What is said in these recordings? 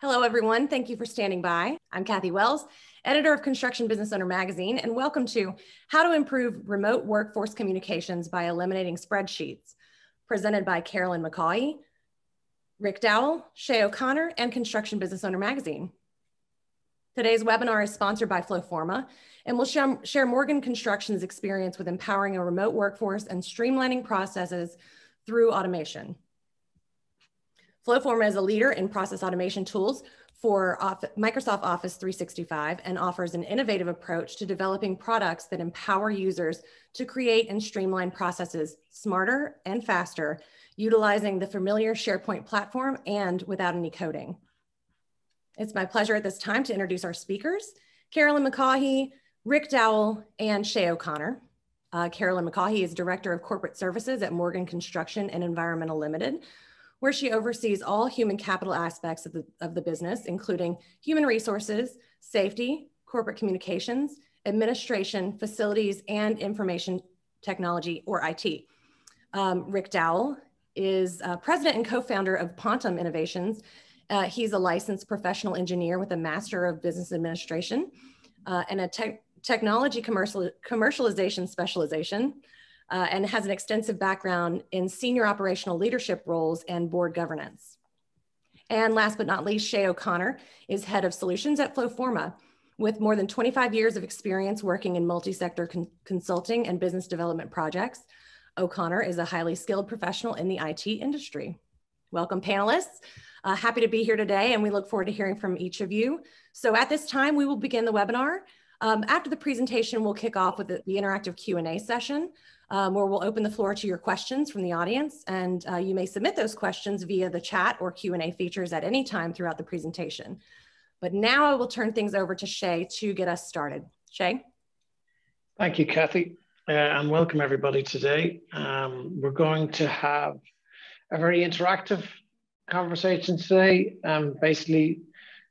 Hello, everyone. Thank you for standing by. I'm Kathy Wells, editor of Construction Business Owner Magazine, and welcome to How to Improve Remote Workforce Communications by Eliminating Spreadsheets, presented by Carolyn McCaughey, Rick Dowell, Shay O'Connor, and Construction Business Owner Magazine. Today's webinar is sponsored by Flowforma, and we'll share Morgan Construction's experience with empowering a remote workforce and streamlining processes through automation. Flowforma is a leader in process automation tools for Microsoft Office 365 and offers an innovative approach to developing products that empower users to create and streamline processes smarter and faster, utilizing the familiar SharePoint platform and without any coding. It's my pleasure at this time to introduce our speakers, Carolyn McCaughey, Rick Dowell, and Shay O'Connor. Uh, Carolyn McCaughey is Director of Corporate Services at Morgan Construction and Environmental Limited, where she oversees all human capital aspects of the, of the business, including human resources, safety, corporate communications, administration, facilities, and information technology, or IT. Um, Rick Dowell is uh, president and co-founder of Pontum Innovations. Uh, he's a licensed professional engineer with a Master of Business Administration uh, and a te technology commercial commercialization specialization uh, and has an extensive background in senior operational leadership roles and board governance. And last but not least, Shay O'Connor is head of solutions at Flowforma with more than 25 years of experience working in multi-sector con consulting and business development projects. O'Connor is a highly skilled professional in the IT industry. Welcome panelists. Uh, happy to be here today and we look forward to hearing from each of you. So at this time, we will begin the webinar. Um, after the presentation, we'll kick off with the, the interactive Q&A session um, where we'll open the floor to your questions from the audience. And uh, you may submit those questions via the chat or Q&A features at any time throughout the presentation. But now I will turn things over to Shay to get us started. Shay? Thank you, Kathy, uh, and welcome everybody today. Um, we're going to have a very interactive conversation today. Um, basically,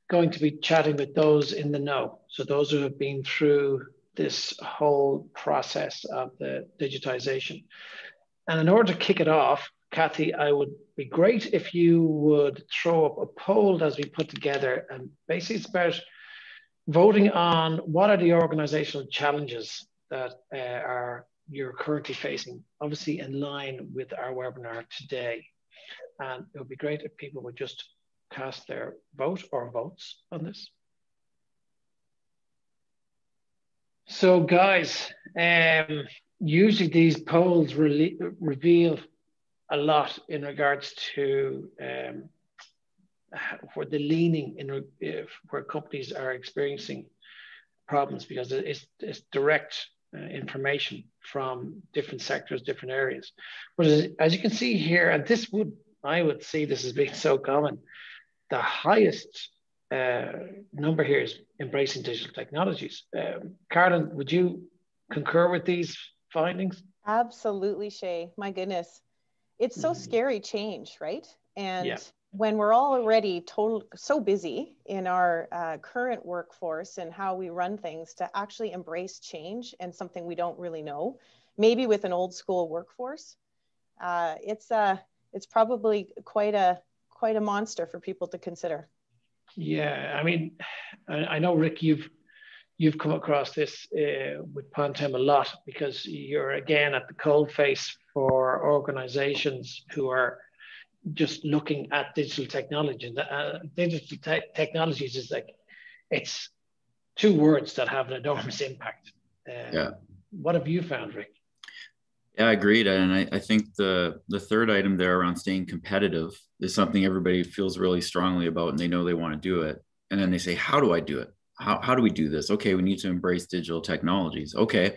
going to be chatting with those in the know. So those who have been through this whole process of the digitization. And in order to kick it off, Kathy, I would be great if you would throw up a poll as we put together. And basically, it's about voting on what are the organizational challenges that uh, are you're currently facing, obviously in line with our webinar today. And it would be great if people would just cast their vote or votes on this. So, guys, um, usually these polls re reveal a lot in regards to um, where the leaning in if, where companies are experiencing problems because it's, it's direct uh, information from different sectors, different areas. But as, as you can see here, and this would I would see this as being so common, the highest uh, number here is embracing digital technologies. Um, Carolyn, would you concur with these findings? Absolutely, Shay. My goodness. It's so mm-hmm. scary change, right? And yeah. when we're all already total, so busy in our uh, current workforce and how we run things to actually embrace change and something we don't really know, maybe with an old school workforce, uh, it's, uh, it's probably quite a, quite a monster for people to consider. Yeah, I mean, I, I know Rick, you've you've come across this uh, with Pontum a lot because you're again at the cold face for organizations who are just looking at digital technology. And uh, digital te technologies is like it's two words that have an enormous impact. Uh, yeah. What have you found, Rick? Yeah, I agreed. And I, I think the the third item there around staying competitive is something everybody feels really strongly about and they know they want to do it. And then they say, How do I do it? How, how do we do this? Okay, we need to embrace digital technologies. Okay.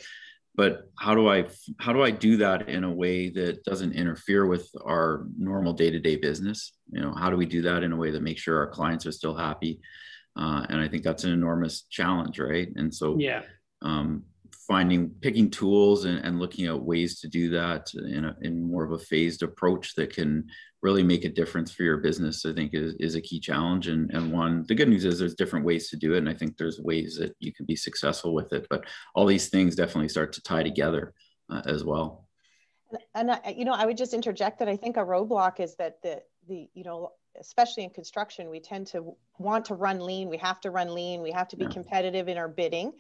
But how do I how do I do that in a way that doesn't interfere with our normal day-to-day business? You know, how do we do that in a way that makes sure our clients are still happy? Uh, and I think that's an enormous challenge, right? And so yeah, um, finding picking tools and, and looking at ways to do that in, a, in more of a phased approach that can really make a difference for your business i think is, is a key challenge and, and one the good news is there's different ways to do it and i think there's ways that you can be successful with it but all these things definitely start to tie together uh, as well and, you know i would just interject that i think a roadblock is that the the you know especially in construction, we tend to want to run lean. We have to run lean. We have to be yeah. competitive in our bidding.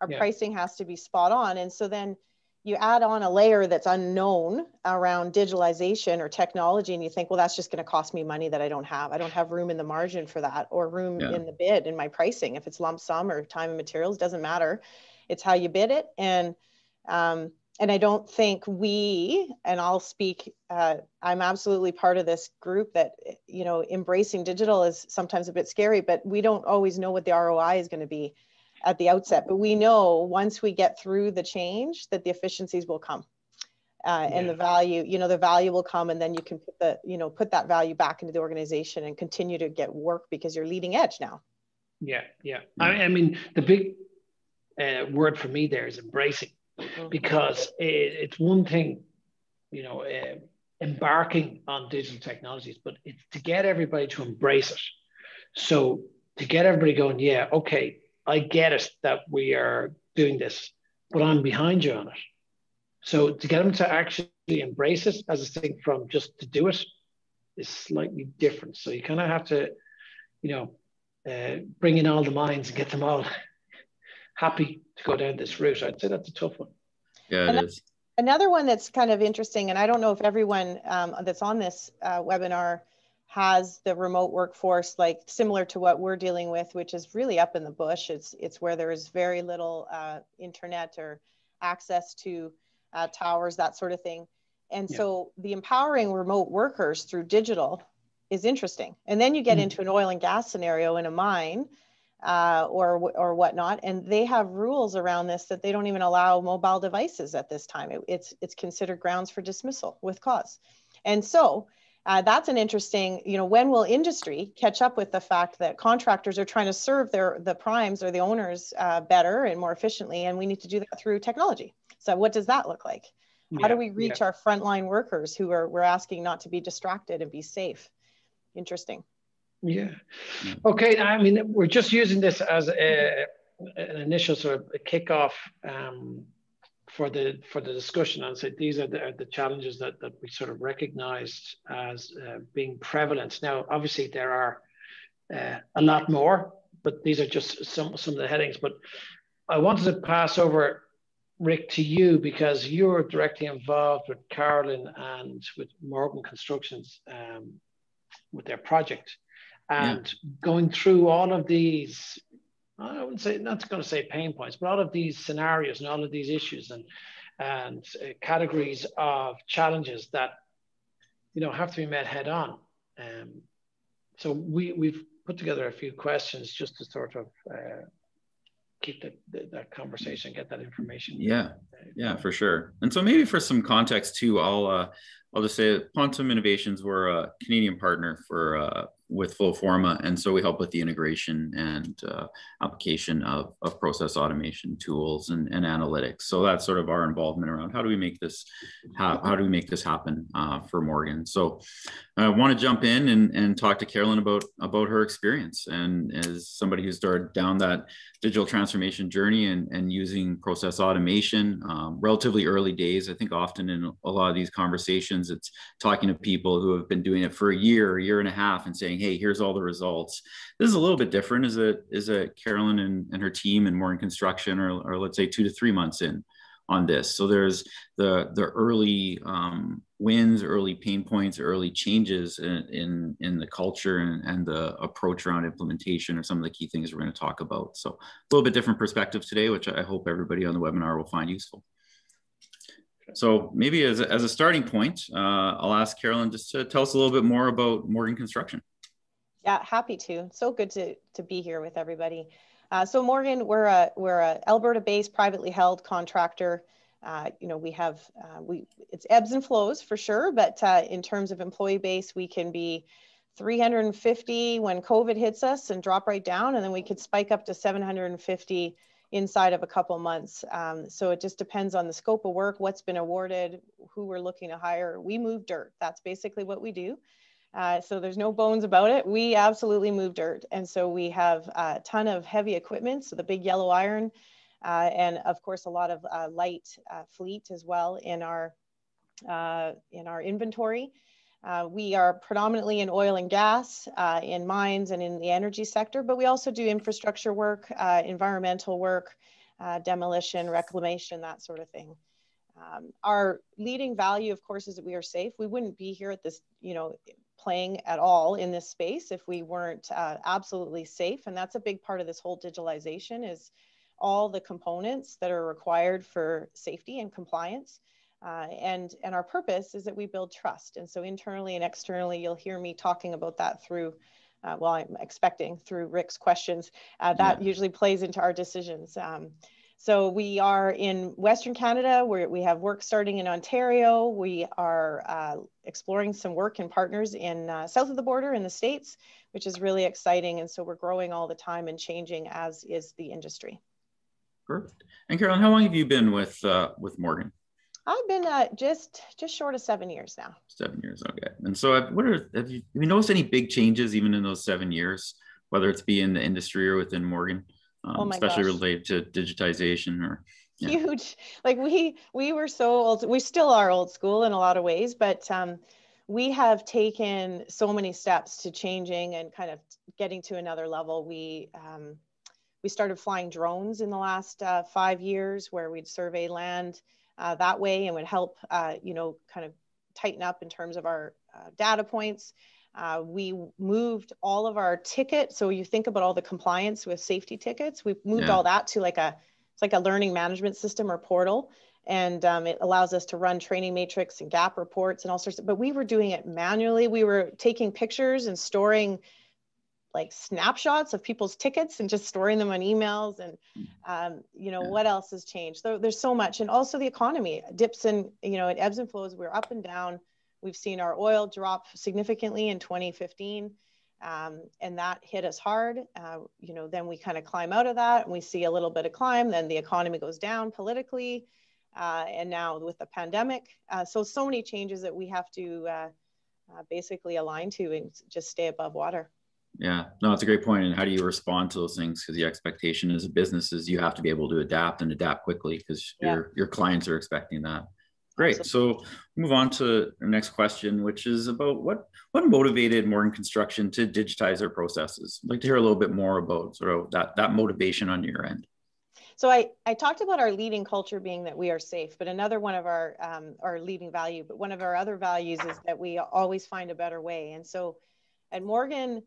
Our yeah. pricing has to be spot on. And so then you add on a layer that's unknown around digitalization or technology, and you think, well, that's just going to cost me money that I don't have. I don't have room in the margin for that or room yeah. in the bid in my pricing. If it's lump sum or time and materials, doesn't matter. It's how you bid it. And um, and I don't think we, and I'll speak, uh, I'm absolutely part of this group that, you know, embracing digital is sometimes a bit scary, but we don't always know what the ROI is going to be at the outset. But we know once we get through the change that the efficiencies will come. Uh, and yeah. the value, you know, the value will come, and then you can put the, you know, put that value back into the organization and continue to get work because you're leading edge now. Yeah, yeah. I, I mean, the big uh, word for me there is embracing mm-hmm. because it, it's one thing, you know, uh, embarking on digital technologies, but it's to get everybody to embrace it. So to get everybody going, yeah, okay, I get it that we are doing this, but I'm behind you on it. So to get them to actually embrace it as a thing from just to do it is slightly different. So you kind of have to, you know, uh, bring in all the minds and get them all happy to go down this route. I'd say that's a tough one. Yeah, it is. Another one that's kind of interesting, and I don't know if everyone um, that's on this uh, webinar has the remote workforce like similar to what we're dealing with, which is really up in the bush. It's it's where there is very little uh, internet or access to uh, towers, that sort of thing. And yeah. so the empowering remote workers through digital is interesting. And then you get mm. into an oil and gas scenario in a mine uh, or or whatnot, and they have rules around this that they don't even allow mobile devices at this time. It, it's it's considered grounds for dismissal with cause, and so. Uh, that's an interesting, you know, when will industry catch up with the fact that contractors are trying to serve their the primes or the owners uh, better and more efficiently, and we need to do that through technology. So, what does that look like? How do we reach yeah. our frontline workers who are we're asking not to be distracted and be safe? Interesting. Yeah. Okay. I mean, we're just using this as a, an initial sort of kickoff um, for the for the discussion. And say these are the, the challenges that, that we sort of recognized as uh, being prevalent. Now, obviously, there are uh, a lot more, but these are just some some of the headings. But I wanted to pass over. Rick, to you because you're directly involved with Carolyn and with Morgan Constructions um, with their project and yeah. going through all of these i wouldn't say not going to say pain points but all of these scenarios and all of these issues and and uh, categories of challenges that you know have to be met head on. Um, so we we've put together a few questions just to sort of uh, keep that, that conversation get that information. Yeah. Yeah for sure. And so maybe for some context too i'll uh, i'll just say Pontum innovations we're a canadian partner for uh, with Flowforma. And so we help with the integration and uh, application of, of process automation tools and, and analytics. So that's sort of our involvement around how do we make this, how, how do we make this happen uh, for Morgan? So I want to jump in and, and talk to Carolyn about, about her experience. And as somebody who started down that digital transformation journey and, and using process automation, um, relatively early days, I think often in a lot of these conversations, it's talking to people who have been doing it for a year, a year and a half and saying, saying, hey, here's all the results. This is a little bit different. Is it is it Carolyn and, and her team and Morgan Construction, or, or let's say two to three months in on this. So there's the the early um, wins, early pain points, early changes in in, in the culture and, and the approach around implementation are some of the key things we're going to talk about. So a little bit different perspective today, which I hope everybody on the webinar will find useful. So maybe as as a starting point, uh, I'll ask Carolyn just to tell us a little bit more about Morgan Construction. Yeah, happy to. So good to, to be here with everybody. Uh, so Morgan, we're a we're a Alberta-based privately held contractor. Uh, you know, we have uh, we it's ebbs and flows for sure, but uh, in terms of employee base, we can be 350 when COVID hits us and drop right down, and then we could spike up to 750 inside of a couple months. Um, so it just depends on the scope of work, what's been awarded, who we're looking to hire. We move dirt. That's basically what we do. Uh, so there's no bones about it. We absolutely move dirt. And so we have a ton of heavy equipment, so the big yellow iron, uh, and of course a lot of uh, light uh, fleet as well in our, uh, in our inventory. We are predominantly in oil and gas, in mines and in the energy sector, but we also do infrastructure work, environmental work, demolition, reclamation, that sort of thing. Um, our leading value, of course, is that we are safe. We wouldn't be here at this, you know, playing at all in this space if we weren't uh, absolutely safe. And that's a big part of this whole digitalization is all the components that are required for safety and compliance. Uh, and, and our purpose is that we build trust. And so internally and externally, you'll hear me talking about that through, uh, well, I'm expecting through Rick's questions. Uh, that yeah. usually plays into our decisions. Um, so we are in Western Canada, where we have work starting in Ontario. We are uh, exploring some work and partners in uh, south of the border in the States, which is really exciting. And so we're growing all the time and changing as is the industry. Perfect. And Carolyn, how long have you been with uh, with Morgan? I've been uh, just just short of seven years now. Seven years, okay. And so, what are have you, have you noticed any big changes even in those seven years, whether it's be in the industry or within Morgan? Um, oh especially gosh. related to digitization or yeah. huge like we we were so old we still are old school in a lot of ways but um, we have taken so many steps to changing and kind of getting to another level we um, we started flying drones in the last uh, five years where we'd survey land uh, that way and would help uh, you know kind of tighten up in terms of our uh, data points uh, we moved all of our tickets. So you think about all the compliance with safety tickets. We've moved yeah. all that to like a, it's like a learning management system or portal. And um, it allows us to run training matrix and gap reports and all sorts of, but we were doing it manually. We were taking pictures and storing like snapshots of people's tickets and just storing them on emails and um, you know yeah. what else has changed so there's so much and also the economy dips and you know it ebbs and flows we're up and down We've seen our oil drop significantly in 2015. Um, and that hit us hard. Uh, you know, then we kind of climb out of that and we see a little bit of climb, then the economy goes down politically. Uh, and now with the pandemic. Uh, so, so many changes that we have to uh, uh, basically align to and just stay above water. Yeah, no, it's a great point. And how do you respond to those things? Because the expectation as a business is you have to be able to adapt and adapt quickly because yeah. your your clients are expecting that. Great. So move on to the next question, which is about what what motivated Morgan Construction to digitize their processes. I'd like to hear a little bit more about sort of that that motivation on your end. So I, I talked about our leading culture being that we are safe, but another one of our um, our leading value, but one of our other values is that we always find a better way. And so at Morgan,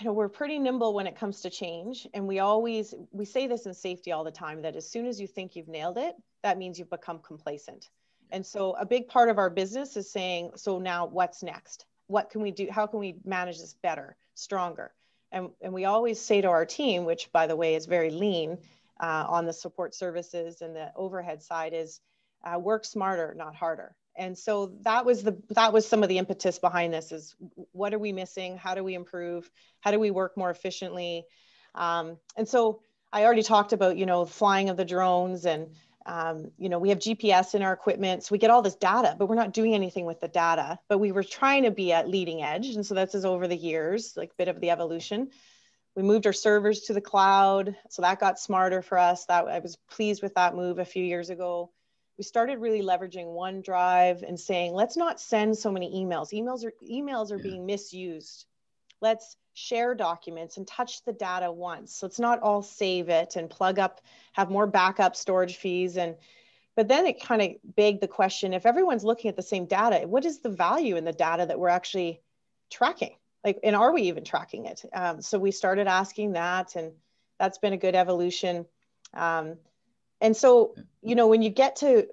you know, we're pretty nimble when it comes to change. And we always we say this in safety all the time that as soon as you think you've nailed it, that means you've become complacent. And so a big part of our business is saying, so now what's next? What can we do? How can we manage this better, stronger? And, and we always say to our team, which by the way is very lean uh, on the support services and the overhead side, is uh, work smarter, not harder. And so that was the that was some of the impetus behind this is what are we missing? How do we improve? How do we work more efficiently? Um, and so I already talked about you know flying of the drones and um, you know, we have GPS in our equipment, so we get all this data, but we're not doing anything with the data. But we were trying to be at leading edge, and so that's as over the years, like a bit of the evolution. We moved our servers to the cloud, so that got smarter for us. That I was pleased with that move a few years ago. We started really leveraging OneDrive and saying, let's not send so many emails. Emails are emails are yeah. being misused. Let's share documents and touch the data once. Let's not all save it and plug up, have more backup storage fees. And but then it kind of begged the question if everyone's looking at the same data, what is the value in the data that we're actually tracking? Like, and are we even tracking it? Um, so we started asking that, and that's been a good evolution. Um, and so, you know, when you get to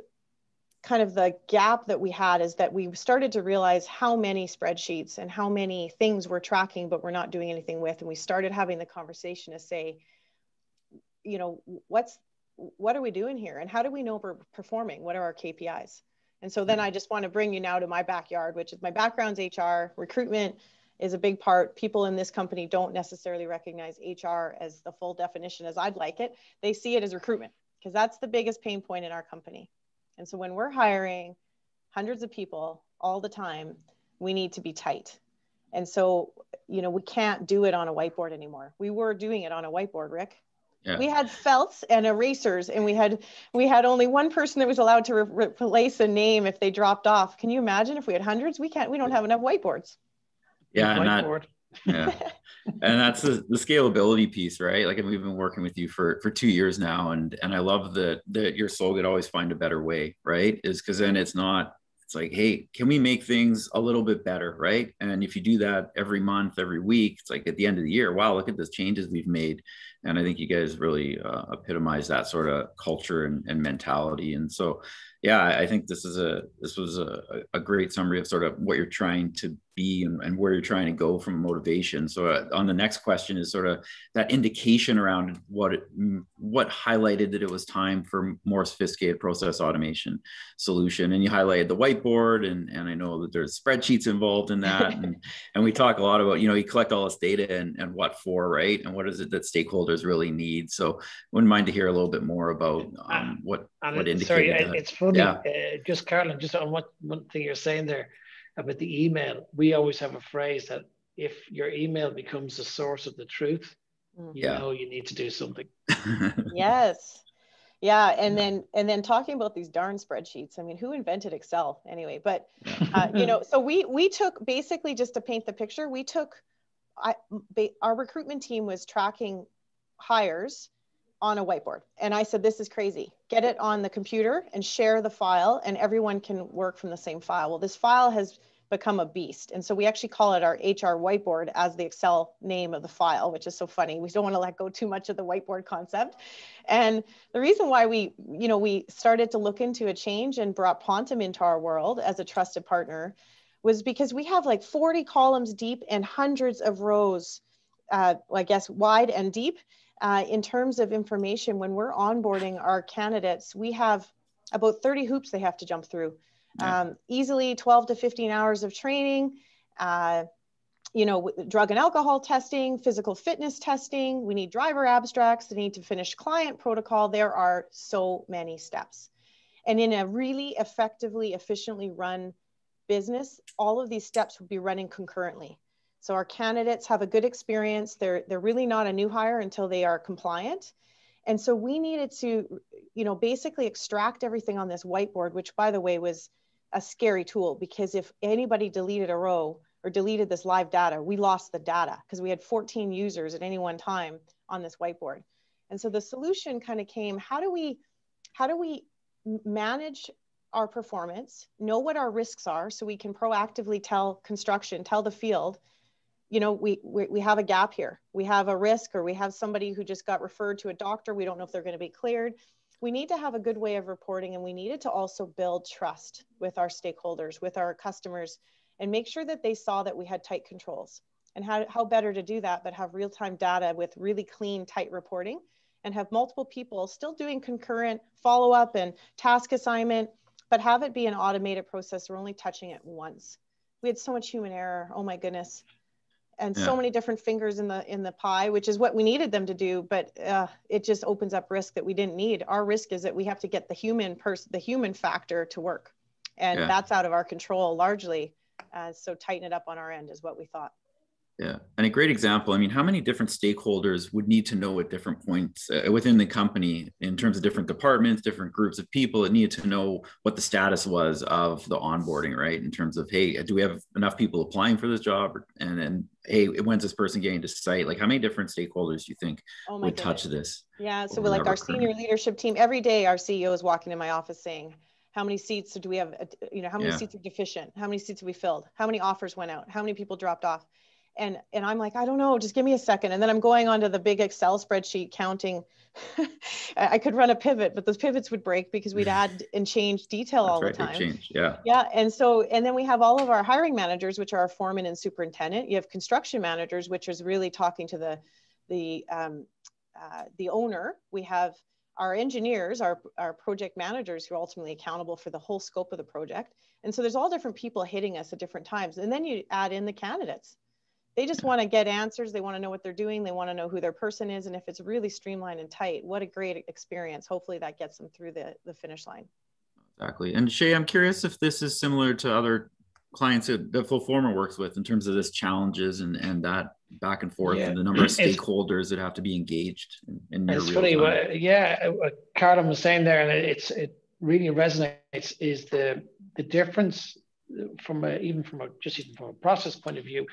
kind of the gap that we had is that we started to realize how many spreadsheets and how many things we're tracking but we're not doing anything with. And we started having the conversation to say you know what's what are we doing here? And how do we know we're performing? What are our kpis and so then mm-hmm. i just want to bring you now to my backyard which is my background's hr recruitment is a big part. People in this company don't necessarily recognize hr as the full definition as i'd like it. They see it as recruitment because that's the biggest pain point in our company and so when we're hiring hundreds of people all the time, we need to be tight. And so, you know, we can't do it on a whiteboard anymore. We were doing it on a whiteboard, Rick. Yeah. We had felts and erasers, and we had we had only one person that was allowed to re- replace a name if they dropped off. Can you imagine if we had hundreds? We can't. We don't have enough whiteboards. Yeah, and that, yeah, and that's the, the scalability piece, right? Like we've been working with you for for two years now, and and I love that that your soul could always find a better way, right? Is because then it's not it's like hey can we make things a little bit better right and if you do that every month every week it's like at the end of the year wow look at the changes we've made and i think you guys really uh, epitomize that sort of culture and, and mentality and so yeah i think this is a this was a, a great summary of sort of what you're trying to be and, and where you're trying to go from motivation. So uh, on the next question is sort of that indication around what it, what highlighted that it was time for more sophisticated process automation solution. And you highlighted the whiteboard, and and I know that there's spreadsheets involved in that, and and we talk a lot about you know you collect all this data and and what for, right? And what is it that stakeholders really need? So wouldn't mind to hear a little bit more about um, what what indicated. Sorry, that. it's funny. Yeah. Uh, just Carolyn, just on what one thing you're saying there about the email, we always have a phrase that if your email becomes the source of the truth, mm. you yeah. know you need to do something. yes. Yeah, and then and then talking about these darn spreadsheets. I mean, who invented Excel anyway? But uh, you know, so we we took basically just to paint the picture. We took, I our recruitment team was tracking hires on a whiteboard, and I said, "This is crazy. Get it on the computer and share the file, and everyone can work from the same file." Well, this file has become a beast. And so we actually call it our HR whiteboard as the Excel name of the file, which is so funny. We don't want to let go too much of the whiteboard concept. And the reason why we, you know, we started to look into a change and brought Pontum into our world as a trusted partner was because we have like 40 columns deep and hundreds of rows, uh, I guess, wide and deep. Uh, in terms of information, when we're onboarding our candidates, we have about 30 hoops they have to jump through. Yeah. um, easily 12 to 15 hours of training uh, you know drug and alcohol testing physical fitness testing. We need driver abstracts. They need to finish client protocol. There are so many steps. And in a really effectively efficiently run business all of these steps will be running concurrently so our candidates have a good experience they're they're really not a new hire until they are compliant and so we needed to you know basically extract everything on this whiteboard which by the way was a scary tool because if anybody deleted a row or deleted this live data, we lost the data because we had 14 users at any one time on this whiteboard. And so the solution kind of came, how do we how do we manage our performance, know what our risks are so we can proactively tell construction, tell the field, you know, we, we, we have a gap here. We have a risk or we have somebody who just got referred to a doctor. We don't know if they're going to be cleared we need to have a good way of reporting and we needed to also build trust with our stakeholders, with our customers, and make sure that they saw that we had tight controls. And how, how better to do that, but have real time data with really clean, tight reporting and have multiple people still doing concurrent follow up and task assignment, but have it be an automated process. We're only touching it once. We had so much human error. Oh my goodness and yeah. so many different fingers in the in the pie which is what we needed them to do but uh, it just opens up risk that we didn't need our risk is that we have to get the human person the human factor to work and yeah. that's out of our control largely uh, so tighten it up on our end is what we thought yeah, and a great example. I mean, how many different stakeholders would need to know at different points uh, within the company in terms of different departments, different groups of people that needed to know what the status was of the onboarding, right? In terms of, hey, do we have enough people applying for this job? And then, hey, when's this person getting to site? Like, how many different stakeholders do you think oh would goodness. touch this? Yeah, so we're like our senior leadership team, every day our CEO is walking in my office saying, how many seats do we have? Uh, you know, how many yeah. seats are deficient? How many seats have we filled? How many offers went out? How many people dropped off? And and i'm like i don't know just give me a second. And then i'm going onto the big excel spreadsheet counting. I could run a pivot but those pivots would break because we'd add and change detail all right, the time. change. yeah. Yeah and so and then we have all of our hiring managers which are our foreman and superintendent. You have construction managers which is really talking to the the um, uh, the owner. We have our engineers our, our project managers who are ultimately accountable for the whole scope of the project. And so there's all different people hitting us at different times. And then you add in the candidates they just want to get answers they want to know what they're doing they want to know who their person is and if it's really streamlined and tight what a great experience. Hopefully that gets them through the, the finish line. Exactly. And shay i'm curious if this is similar to other clients that, that Flowforma works with in terms of this challenges and, and that back and forth yeah. and the number of stakeholders it's, that have to be engaged in, in it's funny what, yeah what Carolyn was saying there and it's it really resonates is the the difference from a, even from a just even from a process point of view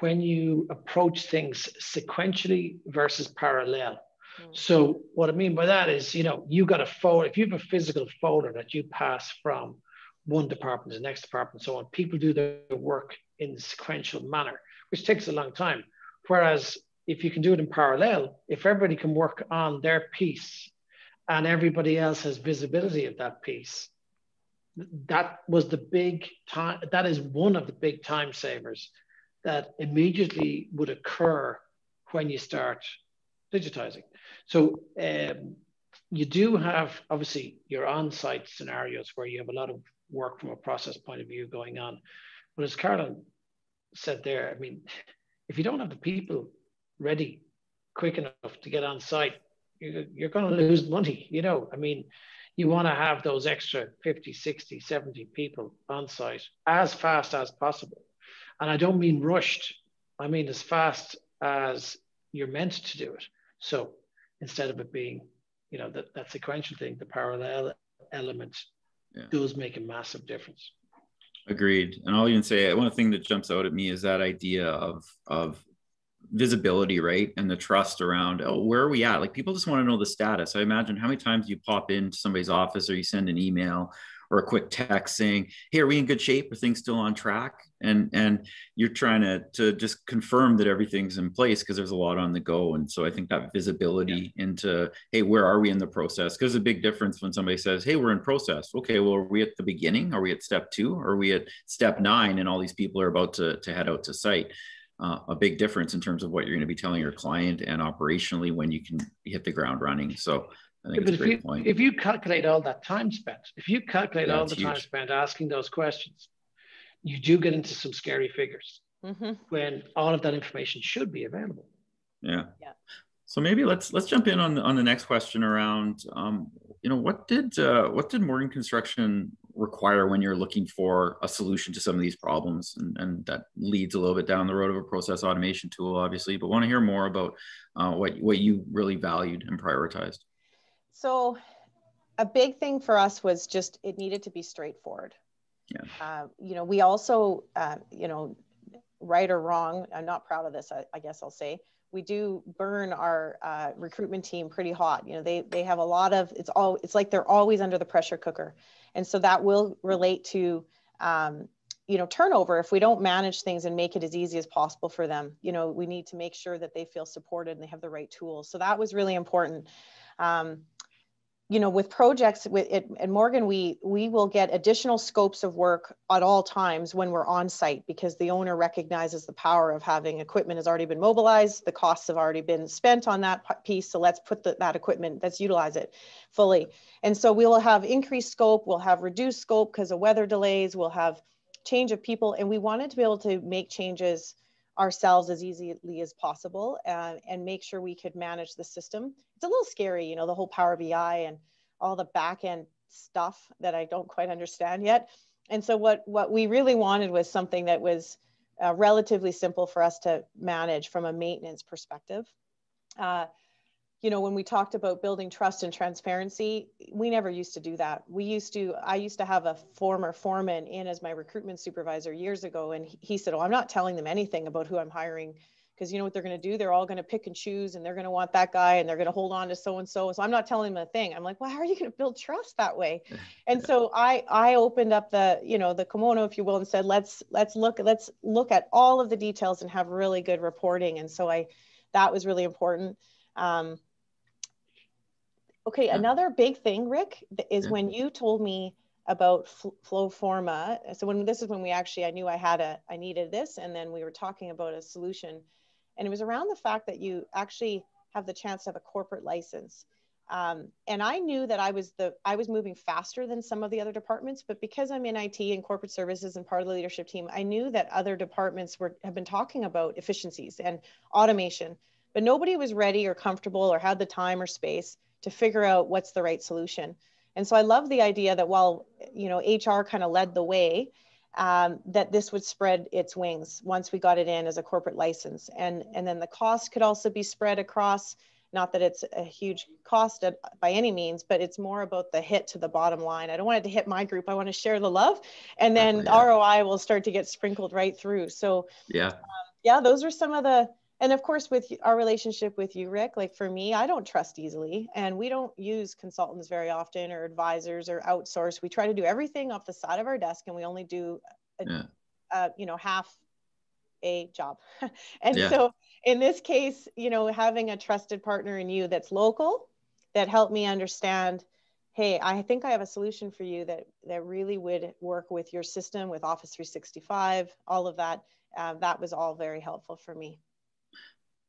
when you approach things sequentially versus parallel mm. so what i mean by that is you know you got a folder if you have a physical folder that you pass from one department to the next department so on people do their work in a sequential manner which takes a long time. Whereas if you can do it in parallel, if everybody can work on their piece and everybody else has visibility of that piece, that was the big time, that is one of the big time savers that immediately would occur when you start digitizing. So um, you do have obviously your on-site scenarios where you have a lot of work from a process point of view going on. But as Carolyn said there, I mean, if you don't have the people ready quick enough to get on site, you're, you're going to lose money. You know, I mean, you want to have those extra 50, 60, 70 people on site as fast as possible. And I don't mean rushed, I mean as fast as you're meant to do it. So instead of it being, you know, that, that sequential thing, the parallel element yeah. does make a massive difference. Agreed. And I'll even say one thing that jumps out at me is that idea of of visibility, right? And the trust around oh, where are we at? Like people just want to know the status. I imagine how many times you pop into somebody's office or you send an email or a quick text saying, "Hey, are we in good shape? Are things still on track?" And and you're trying to to just confirm that everything's in place because there's a lot on the go. And so I think that visibility yeah. into, "Hey, where are we in the process?" Because a big difference when somebody says, "Hey, we're in process." Okay, well, are we at the beginning? Are we at step two? Are we at step nine? And all these people are about to to head out to site. Uh, a big difference in terms of what you're going to be telling your client and operationally when you can hit the ground running. So I think it's if you, point. If you calculate all that time spent, if you calculate yeah, all the huge. time spent asking those questions, you do get into some scary figures mm-hmm. when all of that information should be available. Yeah. Yeah. So maybe let's let's jump in on on the next question around um, you know what did uh, what did Morgan Construction require when you're looking for a solution to some of these problems and, and that leads a little bit down the road of a process automation tool obviously but want to hear more about uh, what what you really valued and prioritized so a big thing for us was just it needed to be straightforward. Uh, you know, we also, uh, you know, right or wrong, I'm not proud of this, I, I guess I'll say, we do burn our uh, recruitment team pretty hot. You know, they they have a lot of it's all it's like they're always under the pressure cooker, and so that will relate to um, you know turnover if we don't manage things and make it as easy as possible for them. You know, we need to make sure that they feel supported and they have the right tools. So that was really important. Um, you know, with projects with it, at Morgan, we we will get additional scopes of work at all times when we're on site because the owner recognizes the power of having equipment has already been mobilized, the costs have already been spent on that piece. So let's put the, that equipment, let's utilize it fully. And so we will have increased scope, we'll have reduced scope because of weather delays, we'll have change of people, and we wanted to be able to make changes ourselves as easily as possible and, and make sure we could manage the system. It's a little scary, you know, the whole Power BI and all the back end stuff that I don't quite understand yet. And so what, what we really wanted was something that was uh, relatively simple for us to manage from a maintenance perspective. Uh, you know, when we talked about building trust and transparency, we never used to do that. We used to, I used to have a former foreman in as my recruitment supervisor years ago. And he said, Oh, I'm not telling them anything about who I'm hiring because you know what they're going to do? They're all going to pick and choose and they're going to want that guy and they're going to hold on to so and so. So I'm not telling them a thing. I'm like, well, how are you going to build trust that way? And so I, I opened up the, you know, the kimono, if you will, and said, let's, let's look, let's look at all of the details and have really good reporting. And so I, that was really important. Um, Okay, yeah. another big thing, Rick, is yeah. when you told me about flow Flowforma. So when this is when we actually, I knew I had a, I needed this, and then we were talking about a solution, and it was around the fact that you actually have the chance to have a corporate license. Um, and I knew that I was the I was moving faster than some of the other departments, but because I'm in IT and corporate services and part of the leadership team, I knew that other departments were have been talking about efficiencies and automation, but nobody was ready or comfortable or had the time or space to figure out what's the right solution. And so I love the idea that while you know HR kind of led the way, um, that this would spread its wings once we got it in as a corporate license. And, and then the cost could also be spread across, not that it's a huge cost at, by any means, but it's more about the hit to the bottom line. I don't want it to hit my group. I want to share the love and then yeah. ROI will start to get sprinkled right through. So yeah, um, yeah, those are some of the, and of course with our relationship with you rick like for me i don't trust easily and we don't use consultants very often or advisors or outsource we try to do everything off the side of our desk and we only do a, yeah. uh, you know half a job and yeah. so in this case you know having a trusted partner in you that's local that helped me understand hey i think i have a solution for you that that really would work with your system with office 365 all of that uh, that was all very helpful for me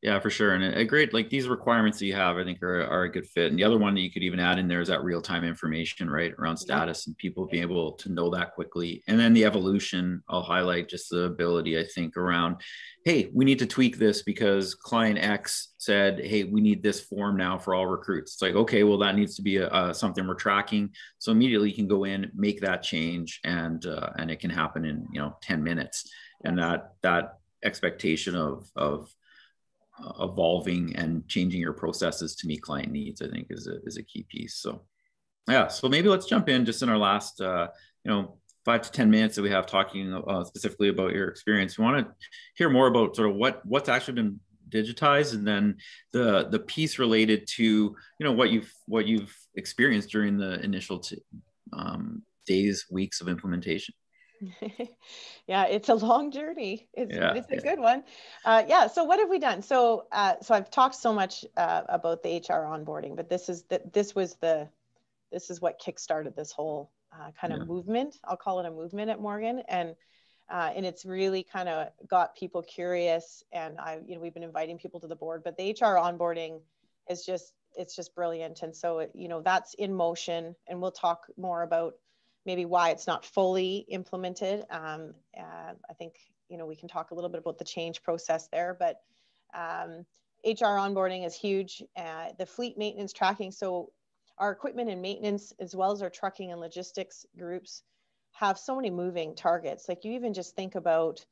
yeah, for sure. And a great, like these requirements that you have, I think are, are a good fit. And the other one that you could even add in there is that real time information, right? Around status and people being able to know that quickly. And then the evolution, I'll highlight just the ability, I think, around, hey, we need to tweak this because client X said, hey, we need this form now for all recruits. It's like, okay, well, that needs to be a, a something we're tracking. So immediately you can go in, make that change, and uh, and it can happen in you know 10 minutes. And that that expectation of of evolving and changing your processes to meet client needs, I think is a, is a key piece. So yeah, so maybe let's jump in just in our last, uh, you know, five to 10 minutes that we have talking uh, specifically about your experience. We want to hear more about sort of what, what's actually been digitized and then the, the piece related to, you know, what you've, what you've experienced during the initial t- um, days, weeks of implementation. yeah, it's a long journey. It's, yeah, it's a yeah. good one. Uh, yeah. So what have we done? So uh, so I've talked so much uh, about the HR onboarding, but this is that this was the this is what kickstarted this whole uh, kind of yeah. movement. I'll call it a movement at Morgan, and uh, and it's really kind of got people curious. And I you know we've been inviting people to the board, but the HR onboarding is just it's just brilliant. And so it, you know that's in motion, and we'll talk more about maybe why it's not fully implemented. Um, uh, I think you know we can talk a little bit about the change process there, but um, HR onboarding is huge. Uh, the fleet maintenance tracking, so our equipment and maintenance, as well as our trucking and logistics groups, have so many moving targets. Like you even just think about.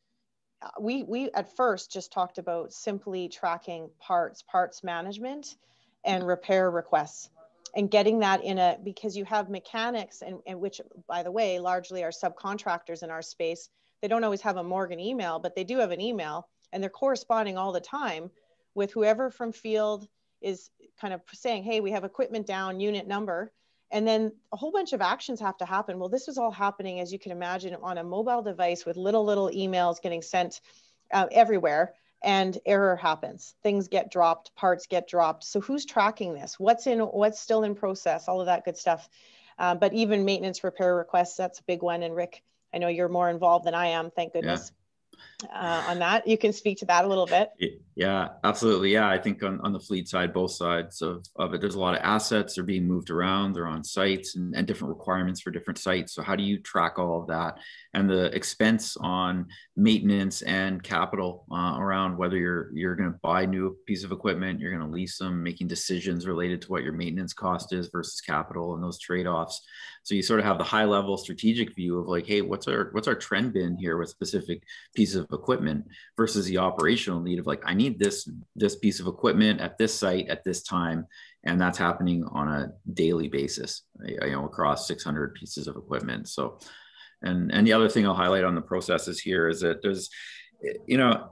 Uh, we we at first just talked about simply tracking parts, parts management, and repair requests and getting that in a because you have mechanics and, and which by the way largely are subcontractors in our space. They don't always have a morgan email but they do have an email and they're corresponding all the time with whoever from field is kind of saying hey we have equipment down unit number. And then a whole bunch of actions have to happen. Well this was all happening as you can imagine on a mobile device with little little emails getting sent uh, everywhere and error happens. Things get dropped parts get dropped. So who's tracking this? What's in what's still in process? All of that good stuff. Uh, but even maintenance repair requests that's a big one. And rick i know you're more involved than i am thank goodness uh, on that. You can speak to that a little bit. Yeah, absolutely. Yeah, I think on, on the fleet side, both sides of, of it, there's a lot of assets. They're being moved around. They're on sites and, and different requirements for different sites. So how do you track all of that and the expense on maintenance and capital uh, around whether you're you're going to buy new piece of equipment, you're going to lease them, making decisions related to what your maintenance cost is versus capital and those trade offs. So you sort of have the high level strategic view of like, hey, what's our what's our trend been here with specific pieces of equipment versus the operational need of like, I need this this piece of equipment at this site at this time, and that's happening on a daily basis, you know, across 600 pieces of equipment. So, and and the other thing I'll highlight on the processes here is that there's, you know,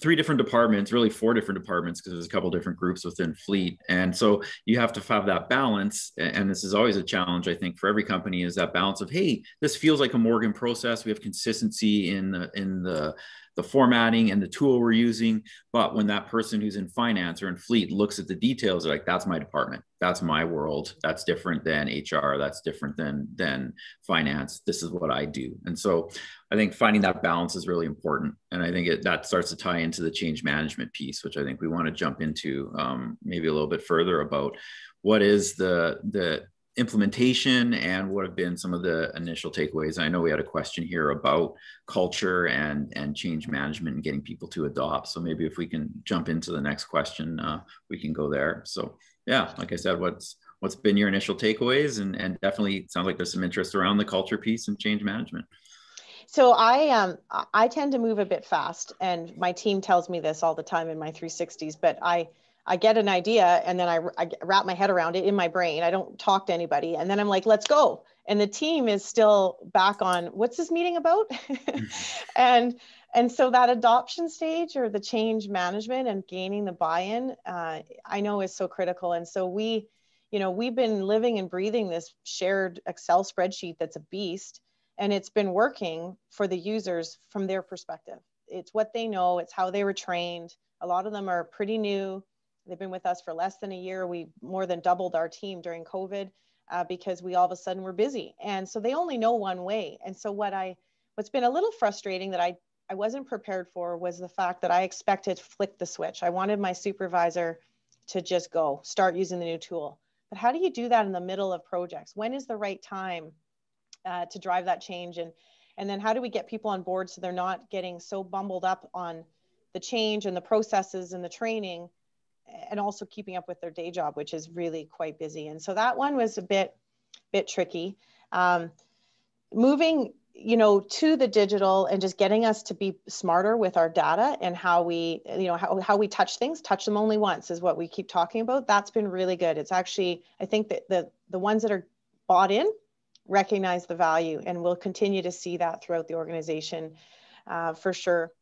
three different departments, really four different departments, because there's a couple different groups within fleet. And so you have to have that balance. And this is always a challenge, I think, for every company is that balance of, hey, this feels like a Morgan process. We have consistency in the in the the formatting and the tool we're using. But when that person who's in finance or in fleet looks at the details, they're like, that's my department. That's my world. That's different than HR. That's different than than finance. This is what I do. And so I think finding that balance is really important. And I think it, that starts to tie into the change management piece, which I think we want to jump into um, maybe a little bit further about what is the the implementation and what have been some of the initial takeaways. I know we had a question here about culture and and change management and getting people to adopt. So maybe if we can jump into the next question uh, we can go there. So yeah like i said what's what's been your initial takeaways? And and definitely sounds like there's some interest around the culture piece and change management. So I um I tend to move a bit fast, and my team tells me this all the time in my 360s. But I I get an idea and then I, I wrap my head around it in my brain. I don't talk to anybody, and then I'm like, let's go. And the team is still back on what's this meeting about, and and so that adoption stage or the change management and gaining the buy-in, uh, I know is so critical. And so we, you know, we've been living and breathing this shared Excel spreadsheet that's a beast and it's been working for the users from their perspective it's what they know it's how they were trained a lot of them are pretty new they've been with us for less than a year. We more than doubled our team during covid uh, because we all of a sudden were busy. And so they only know one way. And so what i what's been a little frustrating that i i wasn't prepared for was the fact that i expected to flick the switch. I wanted my supervisor to just go start using the new tool. But how do you do that in the middle of projects? When is the right time uh, to drive that change? And and then how do we get people on board so they're not getting so bumbled up on the change and the processes and the training and also keeping up with their day job which is really quite busy. And so that one was a bit bit tricky. Um, moving you know to the digital and just getting us to be smarter with our data and how we you know how, how we touch things touch them only once is what we keep talking about. That's been really good. It's actually i think that the the ones that are bought in recognize the value and we'll continue to see that throughout the organization uh, for sure.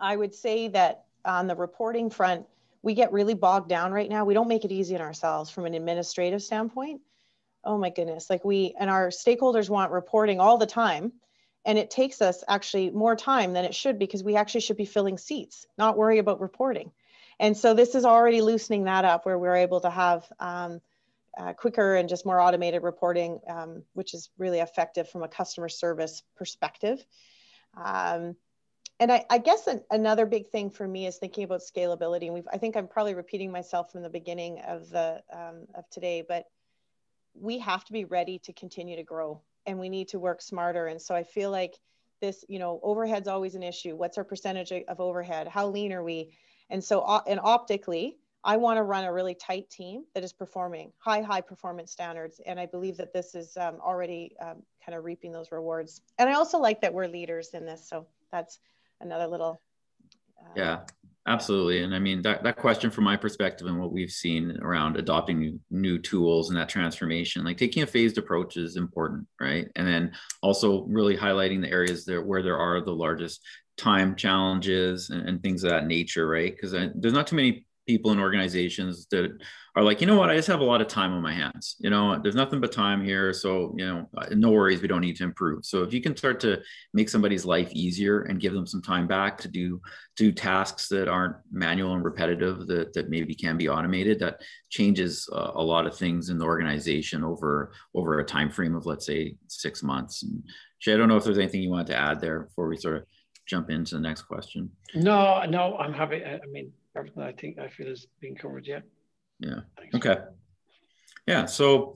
I would say that on the reporting front, we get really bogged down right now. We don't make it easy on ourselves from an administrative standpoint. Oh my goodness, like we and our stakeholders want reporting all the time. And it takes us actually more time than it should because we actually should be filling seats, not worry about reporting. And so this is already loosening that up where we're able to have um, uh, quicker and just more automated reporting, um, which is really effective from a customer service perspective. Um, and I, I guess an, another big thing for me is thinking about scalability. And we've, I think I'm probably repeating myself from the beginning of the um, of today, but we have to be ready to continue to grow, and we need to work smarter. And so I feel like this, you know, overhead's always an issue. What's our percentage of overhead? How lean are we? And so, uh, and optically, I want to run a really tight team that is performing high, high performance standards. And I believe that this is um, already um, kind of reaping those rewards. And I also like that we're leaders in this. So that's another little. Uh, yeah, absolutely. And I mean, that, that question from my perspective and what we've seen around adopting new, tools and that transformation, like taking a phased approach is important, right? And then also really highlighting the areas there where there are the largest time challenges and, and things of that nature, right? Because there's not too many people and organizations that are like, you know what, I just have a lot of time on my hands. You know, there's nothing but time here. So, you know, uh, no worries, we don't need to improve. So if you can start to make somebody's life easier and give them some time back to do do tasks that aren't manual and repetitive that, that maybe can be automated, that changes uh, a lot of things in the organization over over a time frame of let's say six months. And Shay, I don't know if there's anything you want to add there before we sort of jump into the next question. No, no, I'm happy. I mean, everything I think I feel is being covered yet. Yeah. Thanks. Okay. Yeah. So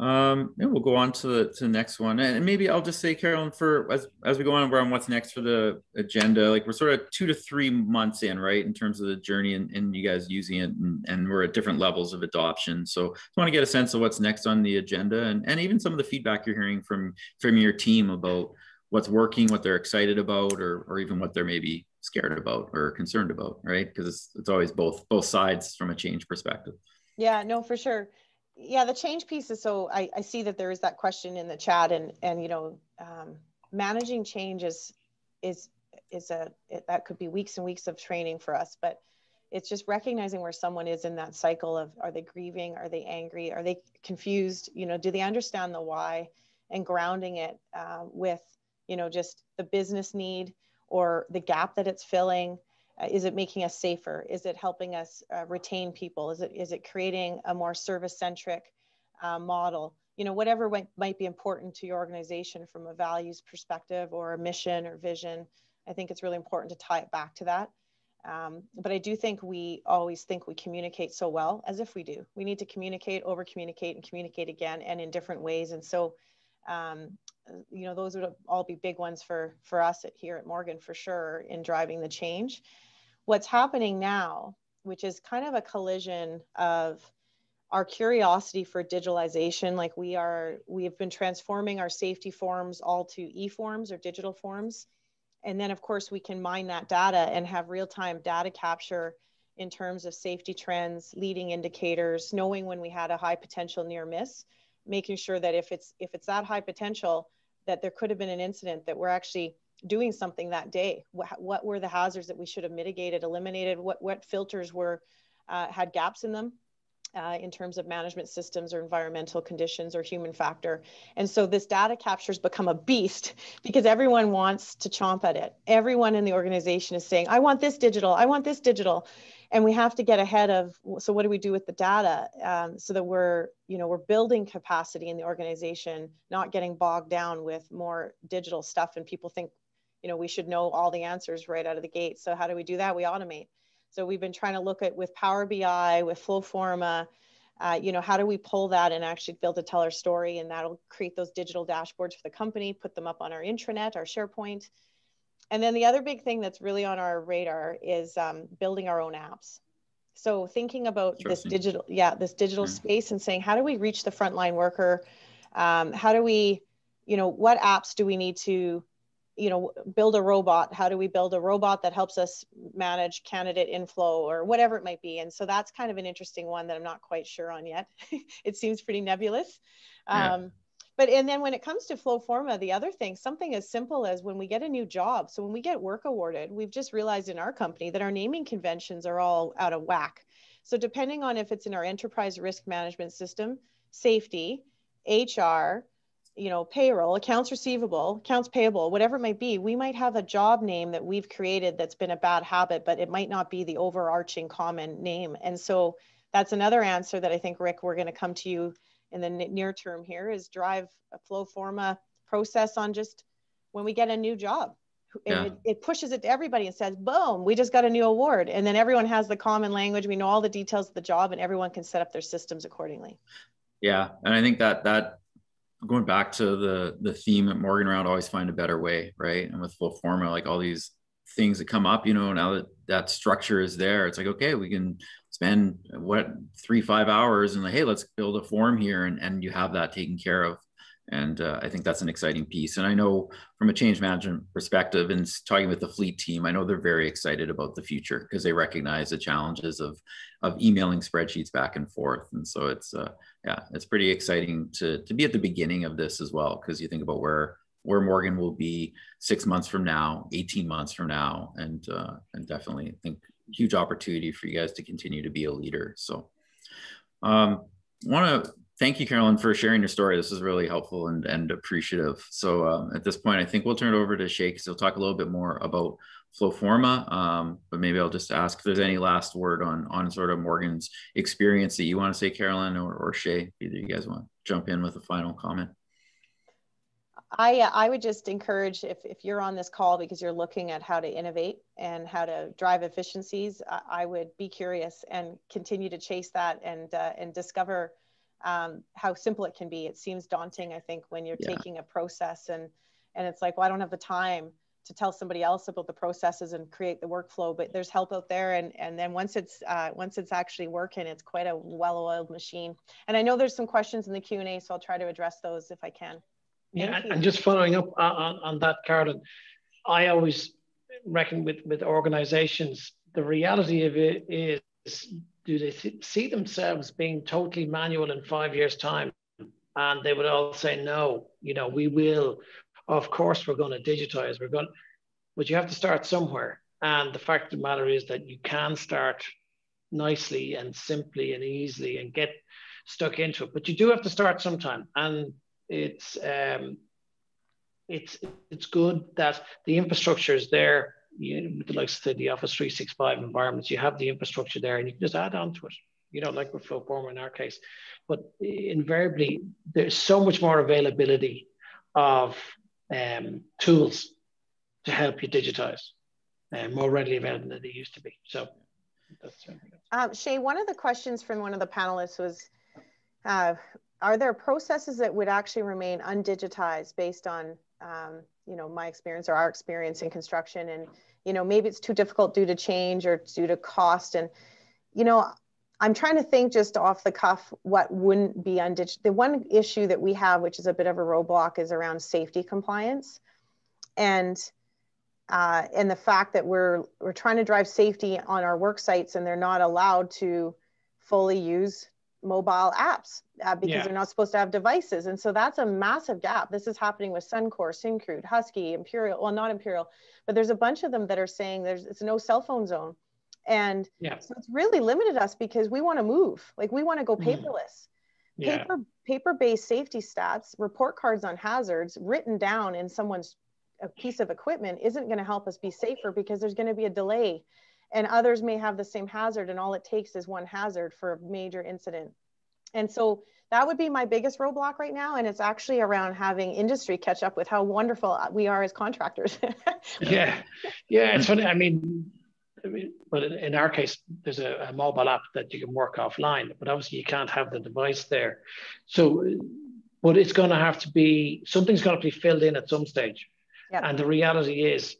um, yeah, we'll go on to the, to the next one. And maybe I'll just say, Carolyn, for as, as we go on around what's next for the agenda, like we're sort of two to three months in, right, in terms of the journey and, and you guys using it, and, and we're at different levels of adoption. So I want to get a sense of what's next on the agenda and, and even some of the feedback you're hearing from, from your team about what's working, what they're excited about, or, or even what they're maybe scared about or concerned about, right? Because it's, it's always both both sides from a change perspective. Yeah, no, for sure. Yeah, the change piece is so I, I see that there is that question in the chat and and you know um, managing change is is is a it, that could be weeks and weeks of training for us, but it's just recognizing where someone is in that cycle of are they grieving, are they angry, are they confused, you know, do they understand the why, and grounding it uh, with you know just the business need or the gap that it's filling? Uh, is it making us safer? Is it helping us uh, retain people? Is it is it creating a more service centric uh, model? You know, whatever might, might be important to your organization from a values perspective or a mission or vision. I think it's really important to tie it back to that. Um, but I do think we always think we communicate so well as if we do. We need to communicate, over communicate, and communicate again and in different ways. And so um, you know, those would all be big ones for, for us at, here at Morgan for sure in driving the change. What's happening now, which is kind of a collision of our curiosity for digitalization, like we are, we have been transforming our safety forms all to e-forms or digital forms. And then of course we can mine that data and have real-time data capture in terms of safety trends, leading indicators, knowing when we had a high potential near miss, making sure that if it's if it's that high potential, that there could have been an incident that we're actually doing something that day. What, what were the hazards that we should have mitigated, eliminated? What what filters were uh, had gaps in them? Uh, in terms of management systems or environmental conditions or human factor. And so this data capture has become a beast because everyone wants to chomp at it. Everyone in the organization is saying, I want this digital, I want this digital and we have to get ahead of so what do we do with the data? Um, so that we're you know we're building capacity in the organization not getting bogged down with more digital stuff. And people think you know we should know all the answers right out of the gate. So how do we do that? We automate. So we've been trying to look at with power bi with flowforma uh, you know how do we pull that and actually build to tell our story? And that'll create those digital dashboards for the company put them up on our intranet our sharepoint and then the other big thing that's really on our radar is um, building our own apps. So thinking about this digital, yeah, this digital yeah. space and saying, how do we reach the frontline worker? Um, how do we, you know, what apps do we need to, you know, build a robot? How do we build a robot that helps us manage candidate inflow or whatever it might be? And so that's kind of an interesting one that I'm not quite sure on yet. it seems pretty nebulous. Yeah. But and then when it comes to Flowforma, the other thing, something as simple as when we get a new job. So when we get work awarded, we've just realized in our company that our naming conventions are all out of whack. So depending on if it's in our enterprise risk management system, safety, HR, you know, payroll, accounts receivable, accounts payable, whatever it might be, we might have a job name that we've created that's been a bad habit, but it might not be the overarching common name. And so that's another answer that I think, Rick, we're going to come to you in the near term here is drive a Flowforma process on just when we get a new job. And yeah. it, it, pushes it to everybody and says, boom, we just got a new award. And then everyone has the common language. We know all the details of the job and everyone can set up their systems accordingly. Yeah. And I think that that going back to the the theme at Morgan Round, always find a better way, right? And with Flowforma, like all these things that come up, you know, now that that structure is there, it's like, okay, we can spend what three five hours and like hey let's build a form here and, and you have that taken care of. And uh, i think that's an exciting piece. And i know from a change management perspective and talking with the fleet team i know they're very excited about the future because they recognize the challenges of of emailing spreadsheets back and forth. And so it's uh, yeah it's pretty exciting to to be at the beginning of this as well because you think about where where Morgan will be six months from now, 18 months from now, and uh, and definitely think huge opportunity for you guys to continue to be a leader. So um, want to thank you, Carolyn, for sharing your story. This is really helpful and, and appreciative. So uh, at this point, I think we'll turn it over to Shay because he'll talk a little bit more about Flowforma. Um, but maybe I'll just ask if there's any last word on on sort of Morgan's experience that you want to say, Carolyn or, or Shay. Either you guys want to jump in with a final comment. I, uh, I would just encourage if, if you're on this call because you're looking at how to innovate and how to drive efficiencies, I, I would be curious and continue to chase that and, uh, and discover um, how simple it can be. It seems daunting, I think, when you're yeah. taking a process and, and it's like, well, I don't have the time to tell somebody else about the processes and create the workflow, but there's help out there. And, and then once it's, uh, once it's actually working, it's quite a well-oiled machine. And I know there's some questions in the Q&A, so I'll try to address those if I can. Yeah, and just following up on, on that, Carolyn, I always reckon with, with organizations, the reality of it is do they see themselves being totally manual in five years' time? And they would all say, no, you know, we will, of course, we're going to digitize, we're going, but you have to start somewhere. And the fact of the matter is that you can start nicely and simply and easily and get stuck into it, but you do have to start sometime. And it's um, it's it's good that the infrastructure is there. You, with the likes of the Office 365 environments, you have the infrastructure there, and you can just add on to it. You know, like with Flowforma in our case, but invariably there's so much more availability of um, tools to help you digitize, and uh, more readily available than they used to be. So. That's, um, Shay, one of the questions from one of the panelists was, uh, are there processes that would actually remain undigitized based on um, you know my experience or our experience in construction? And you know maybe it's too difficult due to change or due to cost. And you know I'm trying to think just off the cuff what wouldn't be undigitized The one issue that we have, which is a bit of a roadblock, is around safety compliance, and uh, and the fact that we're we're trying to drive safety on our work sites, and they're not allowed to fully use mobile apps uh, because yeah. they're not supposed to have devices, and so that's a massive gap. This is happening with Suncor, Syncrude, Husky, Imperial. Well, not Imperial, but there's a bunch of them that are saying there's it's no cell phone zone and yeah. so it's really limited us because we want to move like we want to go mm. paperless yeah. paper paper based safety stats report cards on hazards written down in someone's a piece of equipment isn't going to help us be safer because there's going to be a delay and others may have the same hazard and all it takes is one hazard for a major incident and so that would be my biggest roadblock right now and it's actually around having industry catch up with how wonderful uh, we are as contractors yeah yeah it's funny i mean I mean, but in our case, there's a, a, mobile app that you can work offline, but obviously you can't have the device there. So, but it's going to have to be something's going to be filled in at some stage. Yep. And the reality is,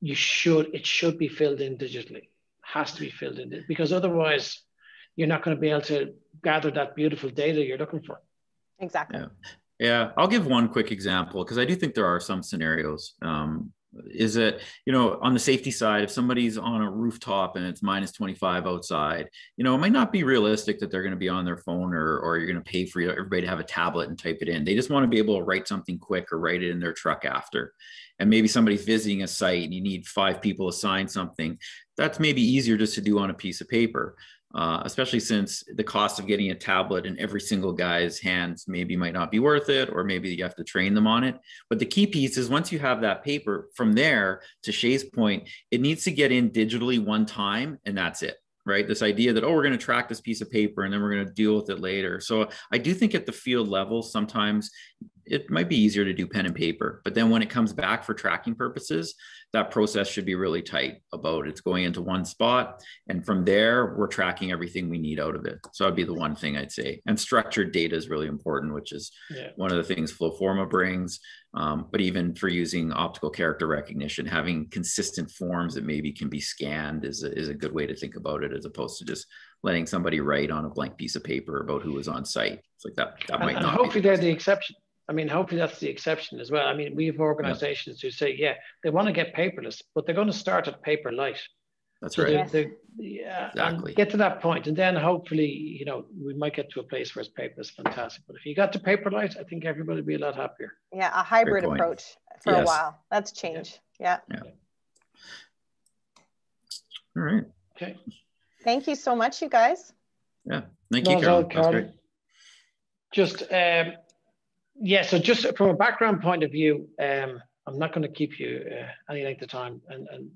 you should it should be filled in digitally. Has to be filled in because otherwise, you're not going to be able to gather that beautiful data you're looking for. Exactly. Yeah. Yeah, I'll give one quick example because I do think there are some scenarios. Um, is it you know on the safety side if somebody's on a rooftop and it's minus 25 outside you know it might not be realistic that they're going to be on their phone or or you're going to pay for everybody to have a tablet and type it in. They just want to be able to write something quick or write it in their truck after. And maybe somebody's visiting a site and you need five people to sign something that's maybe easier just to do on a piece of paper uh, especially since the cost of getting a tablet in every single guy's hands maybe might not be worth it, or maybe you have to train them on it. But the key piece is once you have that paper, from there to Shay's point, it needs to get in digitally one time, and that's it right? This idea that, oh, we're going to track this piece of paper and then we're going to deal with it later. So I do think at the field level, sometimes it might be easier to do pen and paper. But then when it comes back for tracking purposes, that process should be really tight about it's going into one spot. And from there, we're tracking everything we need out of it. So that'd be the one thing I'd say. And structured data is really important, which is yeah. one of the things Flowforma brings. Um, but even for using optical character recognition, having consistent forms that maybe can be scanned is a, is a good way to think about it as opposed to just letting somebody write on a blank piece of paper about who was on site. It's like that, that might and, not. Hopefully they're the exception. I mean, hopefully that's the exception as well. I mean, we have organizations yeah. who say, yeah, they want to get paperless, but they're going to start at paper light. That's so right. They're, they're, yeah, exactly. get to that point, and then hopefully, you know, we might get to a place where it's paperless, fantastic. But if you got to paper light, I think everybody would be a lot happier. Yeah, a hybrid approach for yes. a while. That's change. Yeah. yeah. yeah. All right. Okay. Thank you so much, you guys. Yeah. Thank you, Carol. Carol. Just um, yeah, so just from a background point of view, um, I'm not going to keep you uh, any length of time and, and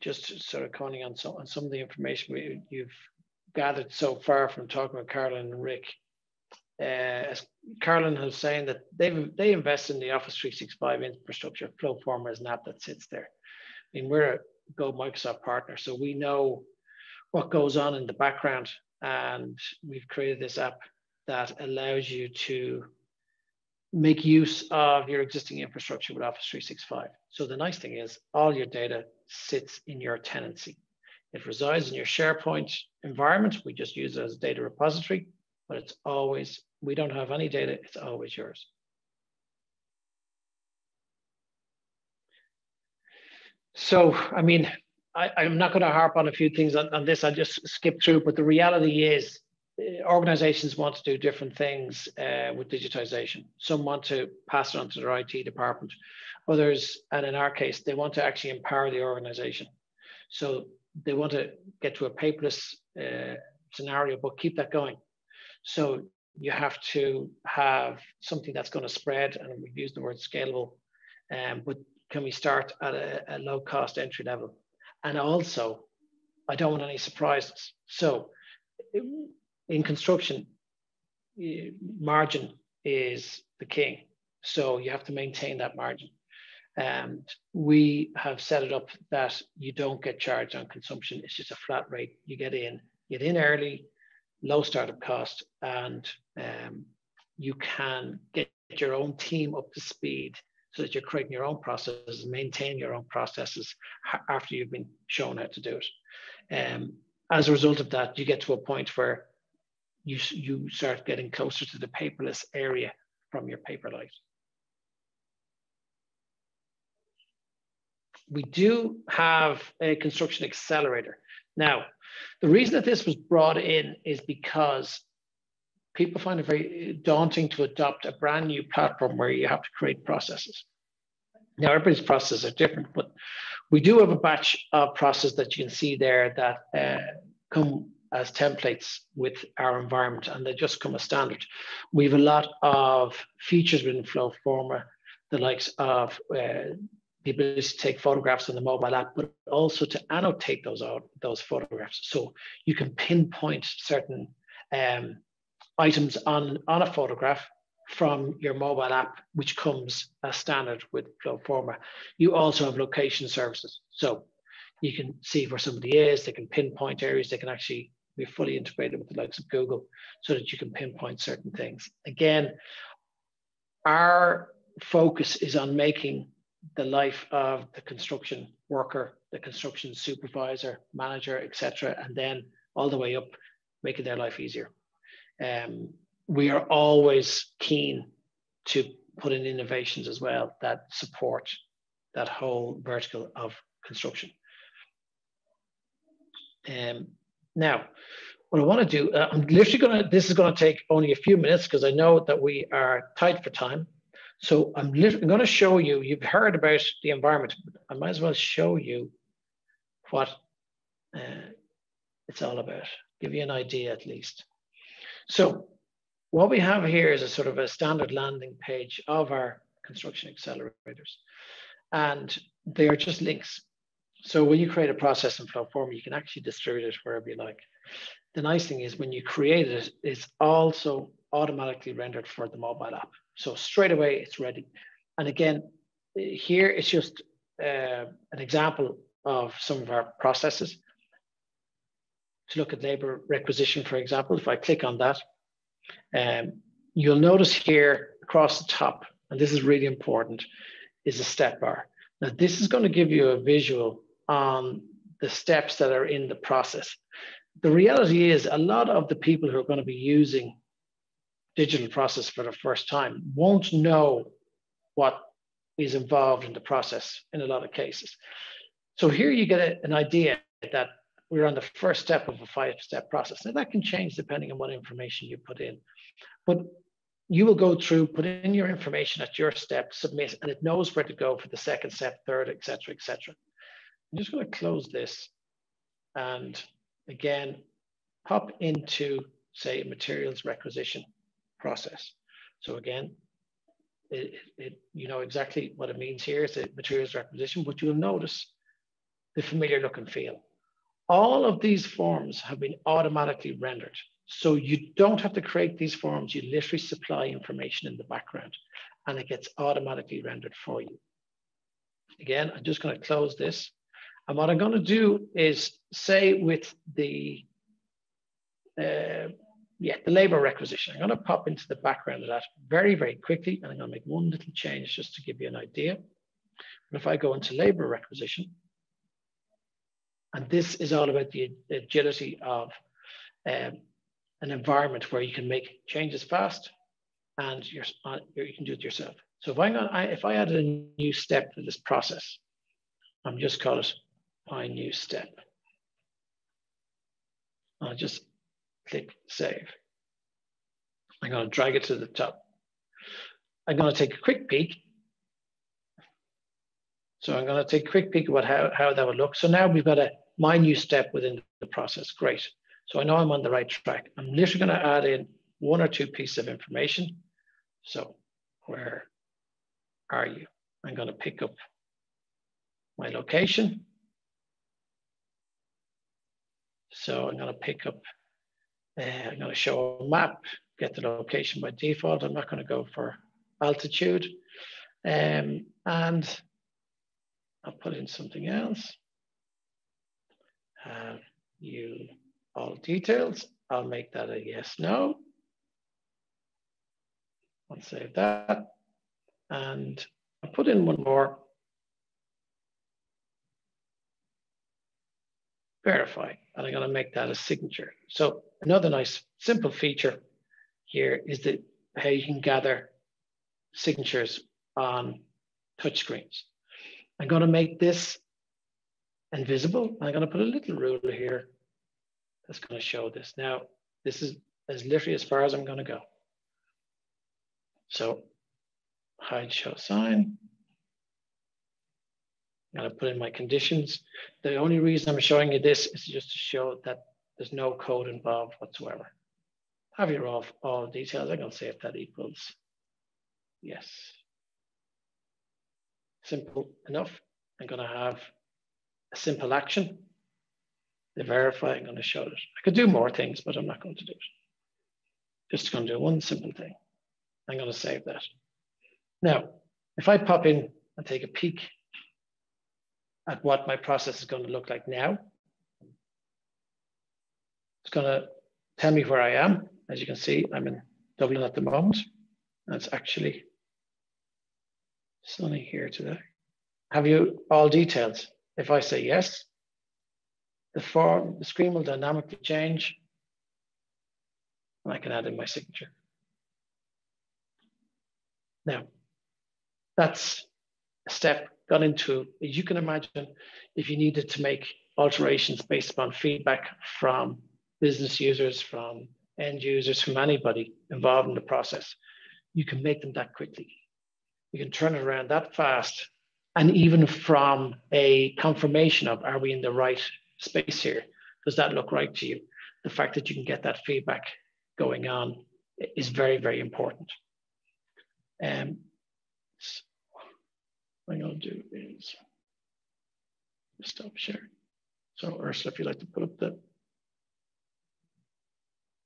just sort of commenting on some, on some of the information we, you've gathered so far from talking with Carolyn and Rick. Uh, as Carolyn was saying that they they invest in the Office 365 infrastructure. Flowforma is an app that sits there. I mean, we're a Go Microsoft partner, so we know what goes on in the background, and we've created this app that allows you to make use of your existing infrastructure with Office 365. So the nice thing is all your data sits in your tenancy. It resides in your SharePoint environment. We just use it as a data repository, but it's always, we don't have any data, it's always yours. So, I mean, I, am not going to harp on a few things on, on this. I'll just skip through, but the reality is organizations want to do different things uh, with digitization. Some want to pass it on to their IT department. Others, and in our case, they want to actually empower the organization. So they want to get to a paperless uh, scenario, but keep that going. So you have to have something that's going to spread, and we've used the word scalable, um, but can we start at a, a low cost entry level? And also, I don't want any surprises. So in construction, margin is the king. So you have to maintain that margin. And we have set it up that you don't get charged on consumption. It's just a flat rate. You get in, get in early, low startup cost, and um, you can get your own team up to speed so that you're creating your own processes, maintain your own processes after you've been shown how to do it. Um, as a result of that, you get to a point where you, you start getting closer to the paperless area from your Paperlite. We do have a construction accelerator. Now, the reason that this was brought in is because people find it very daunting to adopt a brand new platform where you have to create processes. Now, everybody's processes are different, but we do have a batch of processes that you can see there that uh, come as templates with our environment and they just come as standard. We have a lot of features within Flowforma, the likes of uh, the ability to take photographs on the mobile app, but also to annotate those those photographs. So you can pinpoint certain um, items on, on a photograph from your mobile app, which comes as standard with Flowforma. You also have location services. So you can see where somebody is, they can pinpoint areas, they can actually be fully integrated with the likes of Google so that you can pinpoint certain things. Again, our focus is on making the life of the construction worker, the construction supervisor, manager, etc., and then all the way up, making their life easier. Um, we are always keen to put in innovations as well that support that whole vertical of construction. Um, now, what I want to do, uh, I'm literally going to, this is going to take only a few minutes because I know that we are tight for time. So I'm, literally going to show you, you've heard about the environment, I might as well show you what uh, it's all about, give you an idea at least. So what we have here is a sort of a standard landing page of our construction accelerators. And they are just links. So when you create a process in Flowforma, you can actually distribute it wherever you like. The nice thing is when you create it, it's also automatically rendered for the mobile app. So straight away it's ready. And again, here it's just uh, an example of some of our processes. To look at labor requisition, for example, if I click on that, um, you'll notice here across the top, and this is really important, is a step bar. Now, this is going to give you a visual on the steps that are in the process. The reality is a lot of the people who are going to be using digital process for the first time won't know what is involved in the process in a lot of cases. So here you get a, an idea that we're on the first step of a five-step process. Now that can change depending on what information you put in. But you will go through, put in your information at your step, submit, and it knows where to go for the second step, third, etc., etc. I'm just going to close this and again, pop into, say, materials requisition process. So again, it, it, you know exactly what it means here is a materials requisition, but you'll notice the familiar look and feel. All of these forms have been automatically rendered. So you don't have to create these forms. You literally supply information in the background and it gets automatically rendered for you. Again, I'm just going to close this. And what I'm going to do is say with the, uh, yeah, the labor requisition, I'm going to pop into the background of that very, very quickly. And I'm going to make one little change just to give you an idea. But if I go into labor requisition, and this is all about the agility of um, an environment where you can make changes fast and uh, you can do it yourself. So if, I'm I, if I added a new step to this process, I'm just call it my new step. I'll just click save. I'm going to drag it to the top. I'm going to take a quick peek. So I'm going to take a quick peek about how, how that would look. So now we've got a my new step within the process. Great. So I know I'm on the right track. I'm literally going to add in one or two pieces of information. So where are you? I'm going to pick up my location. So I'm going to pick up, uh, I'm going to show a map, get the location by default. I'm not going to go for altitude. Um, and I'll put in something else. Have you all details. I'll make that a yes, no. I'll save that. And I'll put in one more. Verify, and I'm gonna make that a signature. So another nice simple feature here is that how you can gather signatures on touchscreens. I'm gonna make this invisible. I'm gonna put a little ruler here that's gonna show this. Now, this is as literally as far as I'm gonna go. So hide show sign. I'm gonna put in my conditions. The only reason I'm showing you this is just to show that there's no code involved whatsoever. Have your all, all details. I'm gonna say if that equals yes. Simple enough. I'm gonna have a simple action. The verify, I'm gonna show it. I could do more things, but I'm not going to do it. Just gonna do one simple thing. I'm gonna save that. Now, if I pop in and take a peek at what my process is going to look like now. It's going to tell me where I am. As you can see, I'm in Dublin at the moment. That's actually sunny here today. Have you all details? If I say yes, the form, the screen will dynamically change. And I can add in my signature. Now, that's a step got into, as you can imagine, if you needed to make alterations based upon feedback from business users, from end users, from anybody involved in the process, you can make them that quickly. You can turn it around that fast. And even from a confirmation of, are we in the right space here? Does that look right to you? The fact that you can get that feedback going on is very, very important. Um, Going to do is stop sharing. So Ursula, if you'd like to put up the,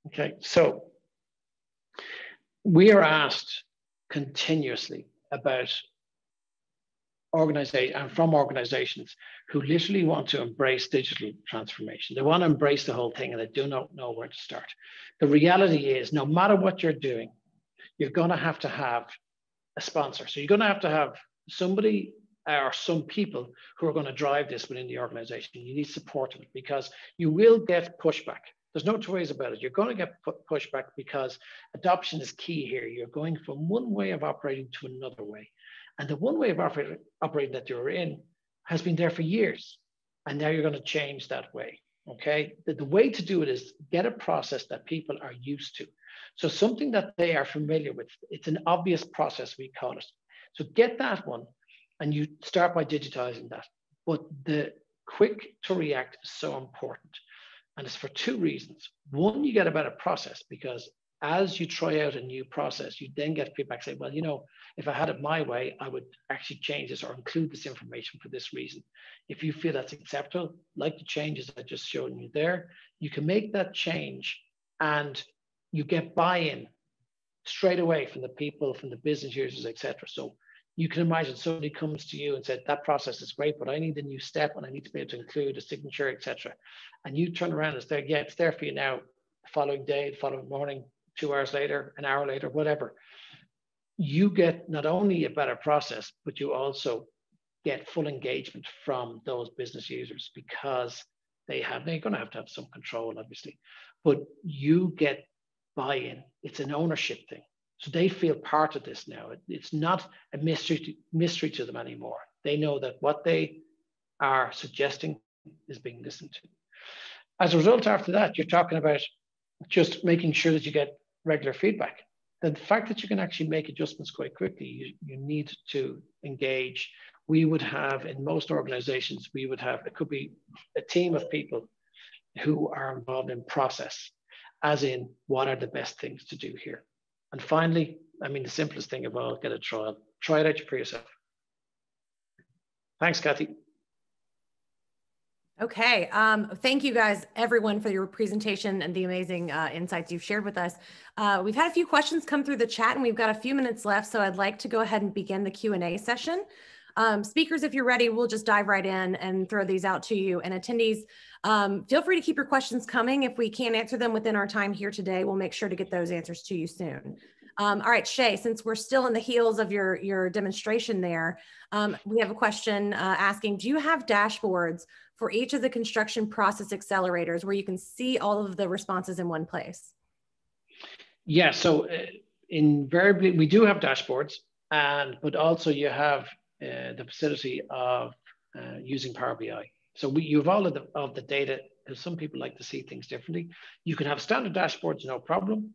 okay, so we are asked continuously about organization and from organizations who literally want to embrace digital transformation. They want to embrace the whole thing and they do not know where to start. The reality is no matter what you're doing, you're going to have to have a sponsor. So you're going to have to have somebody or some people who are going to drive this within the organization. You need support because you will get pushback. There's no two ways about it. You're going to get pushback because adoption is key here. You're going from one way of operating to another way. And the one way of operating, operating that you're in has been there for years. And now you're going to change that way. Okay. The, the way to do it is get a process that people are used to. So something that they are familiar with. It's an obvious process, we call it. So get that one and you start by digitizing that. But the quick to react is so important. And it's for two reasons. One, you get a better process because as you try out a new process, you then get feedback saying, well, you know, if I had it my way, I would actually change this or include this information for this reason. If you feel that's acceptable, like the changes I just showed you there, you can make that change and you get buy-in straight away from the people, from the business users, etc. So you can imagine somebody comes to you and said that process is great, but I need a new step and I need to be able to include a signature, etc. And you turn around and say, yeah, it's there for you now. The following day, the following morning, two hours later, an hour later, whatever. You get not only a better process, but you also get full engagement from those business users because they have, they're going to have to have some control, obviously, but you get buy in. It's an ownership thing. So they feel part of this now. It's not a mystery to, mystery to them anymore. They know that what they are suggesting is being listened to. As a result, after that, you're talking about just making sure that you get regular feedback. The fact that you can actually make adjustments quite quickly, you, you need to engage. We would have, in most organizations, we would have, it could be a team of people who are involved in process, as in what are the best things to do here. And finally, I mean, the simplest thing of all, get a trial. Try it out for yourself. Thanks, Kathy. Okay. Um, thank you guys, everyone, for your presentation and the amazing uh, insights you've shared with us. Uh, we've had a few questions come through the chat and we've got a few minutes left. So I'd like to go ahead and begin the Q&A session. Um, speakers, if you're ready, we'll just dive right in and throw these out to you. And attendees, um, feel free to keep your questions coming. If we can't answer them within our time here today, we'll make sure to get those answers to you soon. Um, all right, Shay, since we're still in the heels of your, your demonstration there, um, we have a question uh, asking, do you have dashboards for each of the construction process accelerators where you can see all of the responses in one place? Yeah, so uh, invariably we do have dashboards, and but also you have uh, the facility of uh, using Power BI. So we, you have all of the, of the data because some people like to see things differently. You can have standard dashboards, no problem,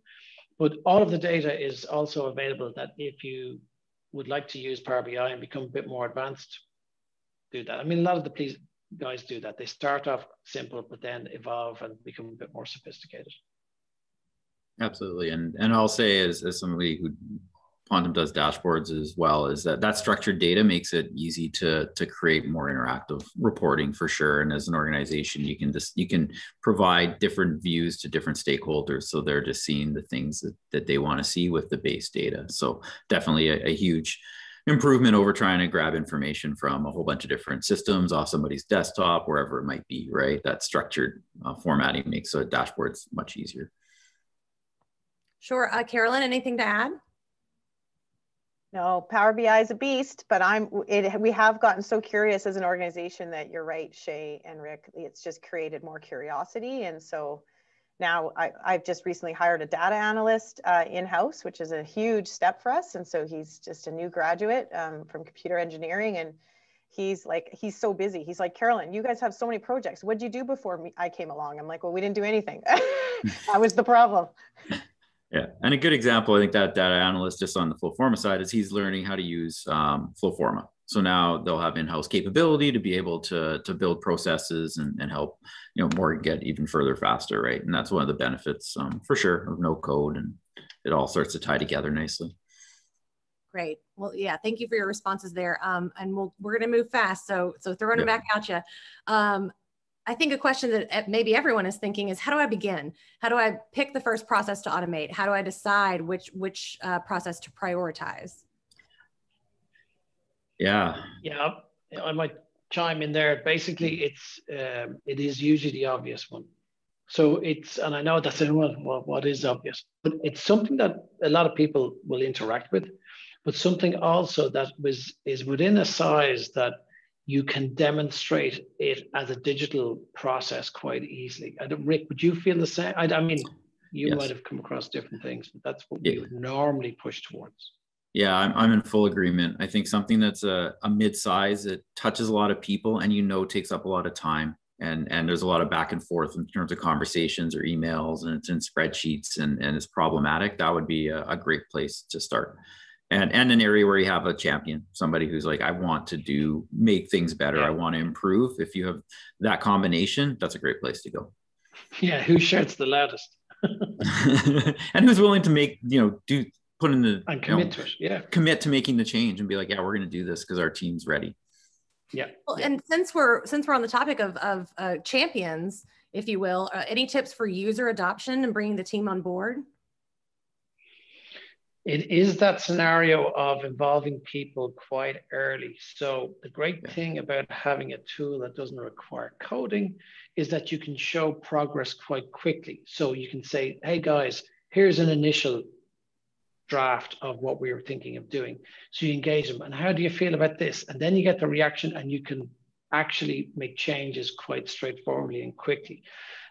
but all of the data is also available that if you would like to use Power BI and become a bit more advanced, do that. I mean, a lot of the guys do that. They start off simple, but then evolve and become a bit more sophisticated. Absolutely. And and I'll say as, as somebody who Pontum does dashboards as well is that that structured data makes it easy to to create more interactive reporting for sure. And as an organization you can just you can provide different views to different stakeholders. So they're just seeing the things that, that they want to see with the base data. So definitely a, a huge improvement over trying to grab information from a whole bunch of different systems off somebody's desktop wherever it might be right? That structured uh, formatting makes a dashboards much easier. Sure. Uh, Carolyn, anything to add? No, Power BI is a beast, but I'm it, we have gotten so curious as an organization that you're right, Shay and Rick. It's just created more curiosity, and so now I, have just recently hired a data analyst uh, in house, which is a huge step for us. And so he's just a new graduate um, from computer engineering, and he's like he's so busy. He's like Carolyn, you guys have so many projects. What'd you do before me, I came along? I'm like, well, we didn't do anything. that was the problem. Yeah, and a good example, I think that data analyst just on the Flowforma side is he's learning how to use um, Flowforma. So now they'll have in-house capability to be able to to build processes and, and help you know more get even further faster, right? And that's one of the benefits um, for sure of no code, and it all starts to tie together nicely. Great. Well, yeah, thank you for your responses there. Um, and we'll, we're going to move fast. So, so throwing it back at you. Um, I think a question that maybe everyone is thinking is how do I begin? How do I pick the first process to automate? How do I decide which which uh, process to prioritize? Yeah. Yeah, I might chime in there. Basically, it's um, it is usually the obvious one. So it's and I know that's well, well, what is obvious, but it's something that a lot of people will interact with, but something also that was is within a size that you can demonstrate it as a digital process quite easily. Rick, would you feel the same? I, I mean, you yes. might have come across different things, but that's what yeah. we normally push towards. Yeah, I'm, I'm in full agreement. I think something that's a, a mid-size, it touches a lot of people and you know takes up a lot of time. And, and there's a lot of back and forth in terms of conversations or emails and it's in spreadsheets and, and it's problematic. That would be a, a great place to start and and an area where you have a champion somebody who's like i want to do make things better. Yeah. i want to improve. If you have that combination that's a great place to go. Yeah who shouts the loudest? And who's willing to make you know do put in the and commit you know, to it yeah. commit to making the change and be like yeah we're going to do this because our team's ready. Yeah. Well and since we're since we're on the topic of of uh, champions if you will uh, any tips for user adoption and bringing the team on board it is that scenario of involving people quite early. So the great thing about having a tool that doesn't require coding is that you can show progress quite quickly. So you can say, hey guys, here's an initial draft of what we were thinking of doing. So you engage them and how do you feel about this? And then you get the reaction and you can actually make changes quite straightforwardly and quickly.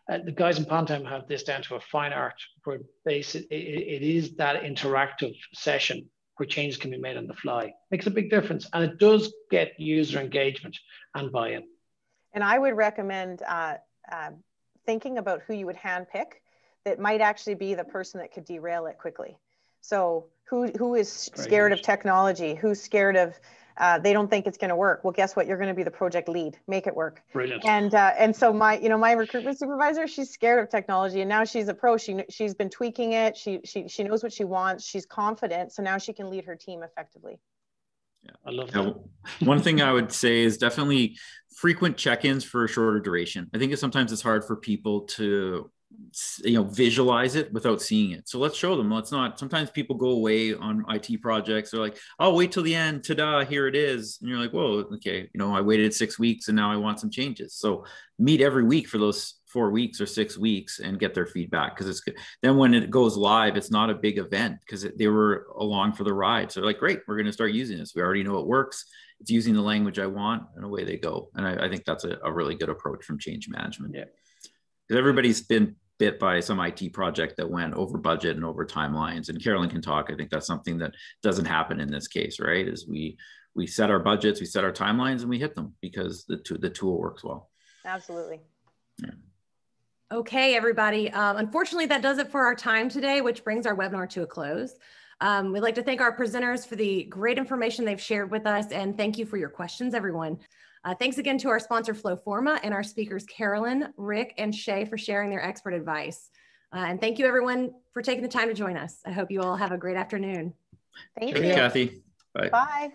Uh, the guys in Pontum have this down to a fine art where basically it, it is that interactive session where changes can be made on the fly. Makes a big difference. And it does get user engagement and buy-in. And I would recommend uh, uh, thinking about who you would handpick that might actually be the person that could derail it quickly. So who, who is scared of technology? Who's scared of uh, they don't think it's going to work. Well, guess what? You're going to be the project lead. Make it work. Brilliant. And uh, and so my you know my recruitment supervisor, she's scared of technology, and now she's a pro. She she's been tweaking it. She she she knows what she wants. She's confident, so now she can lead her team effectively. Yeah, I love that. one thing I would say is definitely frequent check-ins for a shorter duration. I think it's sometimes it's hard for people to you know visualize it without seeing it so let's show them let's not sometimes people go away on it projects they're like i'll wait till the end ta-da here it is and you're like whoa okay you know i waited six weeks and now i want some changes so meet every week for those four weeks or six weeks and get their feedback because it's good. Then when it goes live, it's not a big event because they were along for the ride. So like, great, we're going to start using this. We already know it works. It's using the language I want, and away they go. And I, I think that's a, a, really good approach from change management. Yeah, because everybody's been bit by some IT project that went over budget and over timelines. And Carolyn can talk. I think that's something that doesn't happen in this case, right? Is we we set our budgets, we set our timelines, and we hit them because the the tool works well. Absolutely. Yeah. Okay, everybody. Um, unfortunately, that does it for our time today, which brings our webinar to a close. Um, we'd like to thank our presenters for the great information they've shared with us, and thank you for your questions, everyone. Uh, thanks again to our sponsor, Flowforma, and our speakers, Carolyn, Rick, and Shay for sharing their expert advice. Uh, and thank you, everyone, for taking the time to join us. I hope you all have a great afternoon. Thank you. Kathy. Bye. Bye.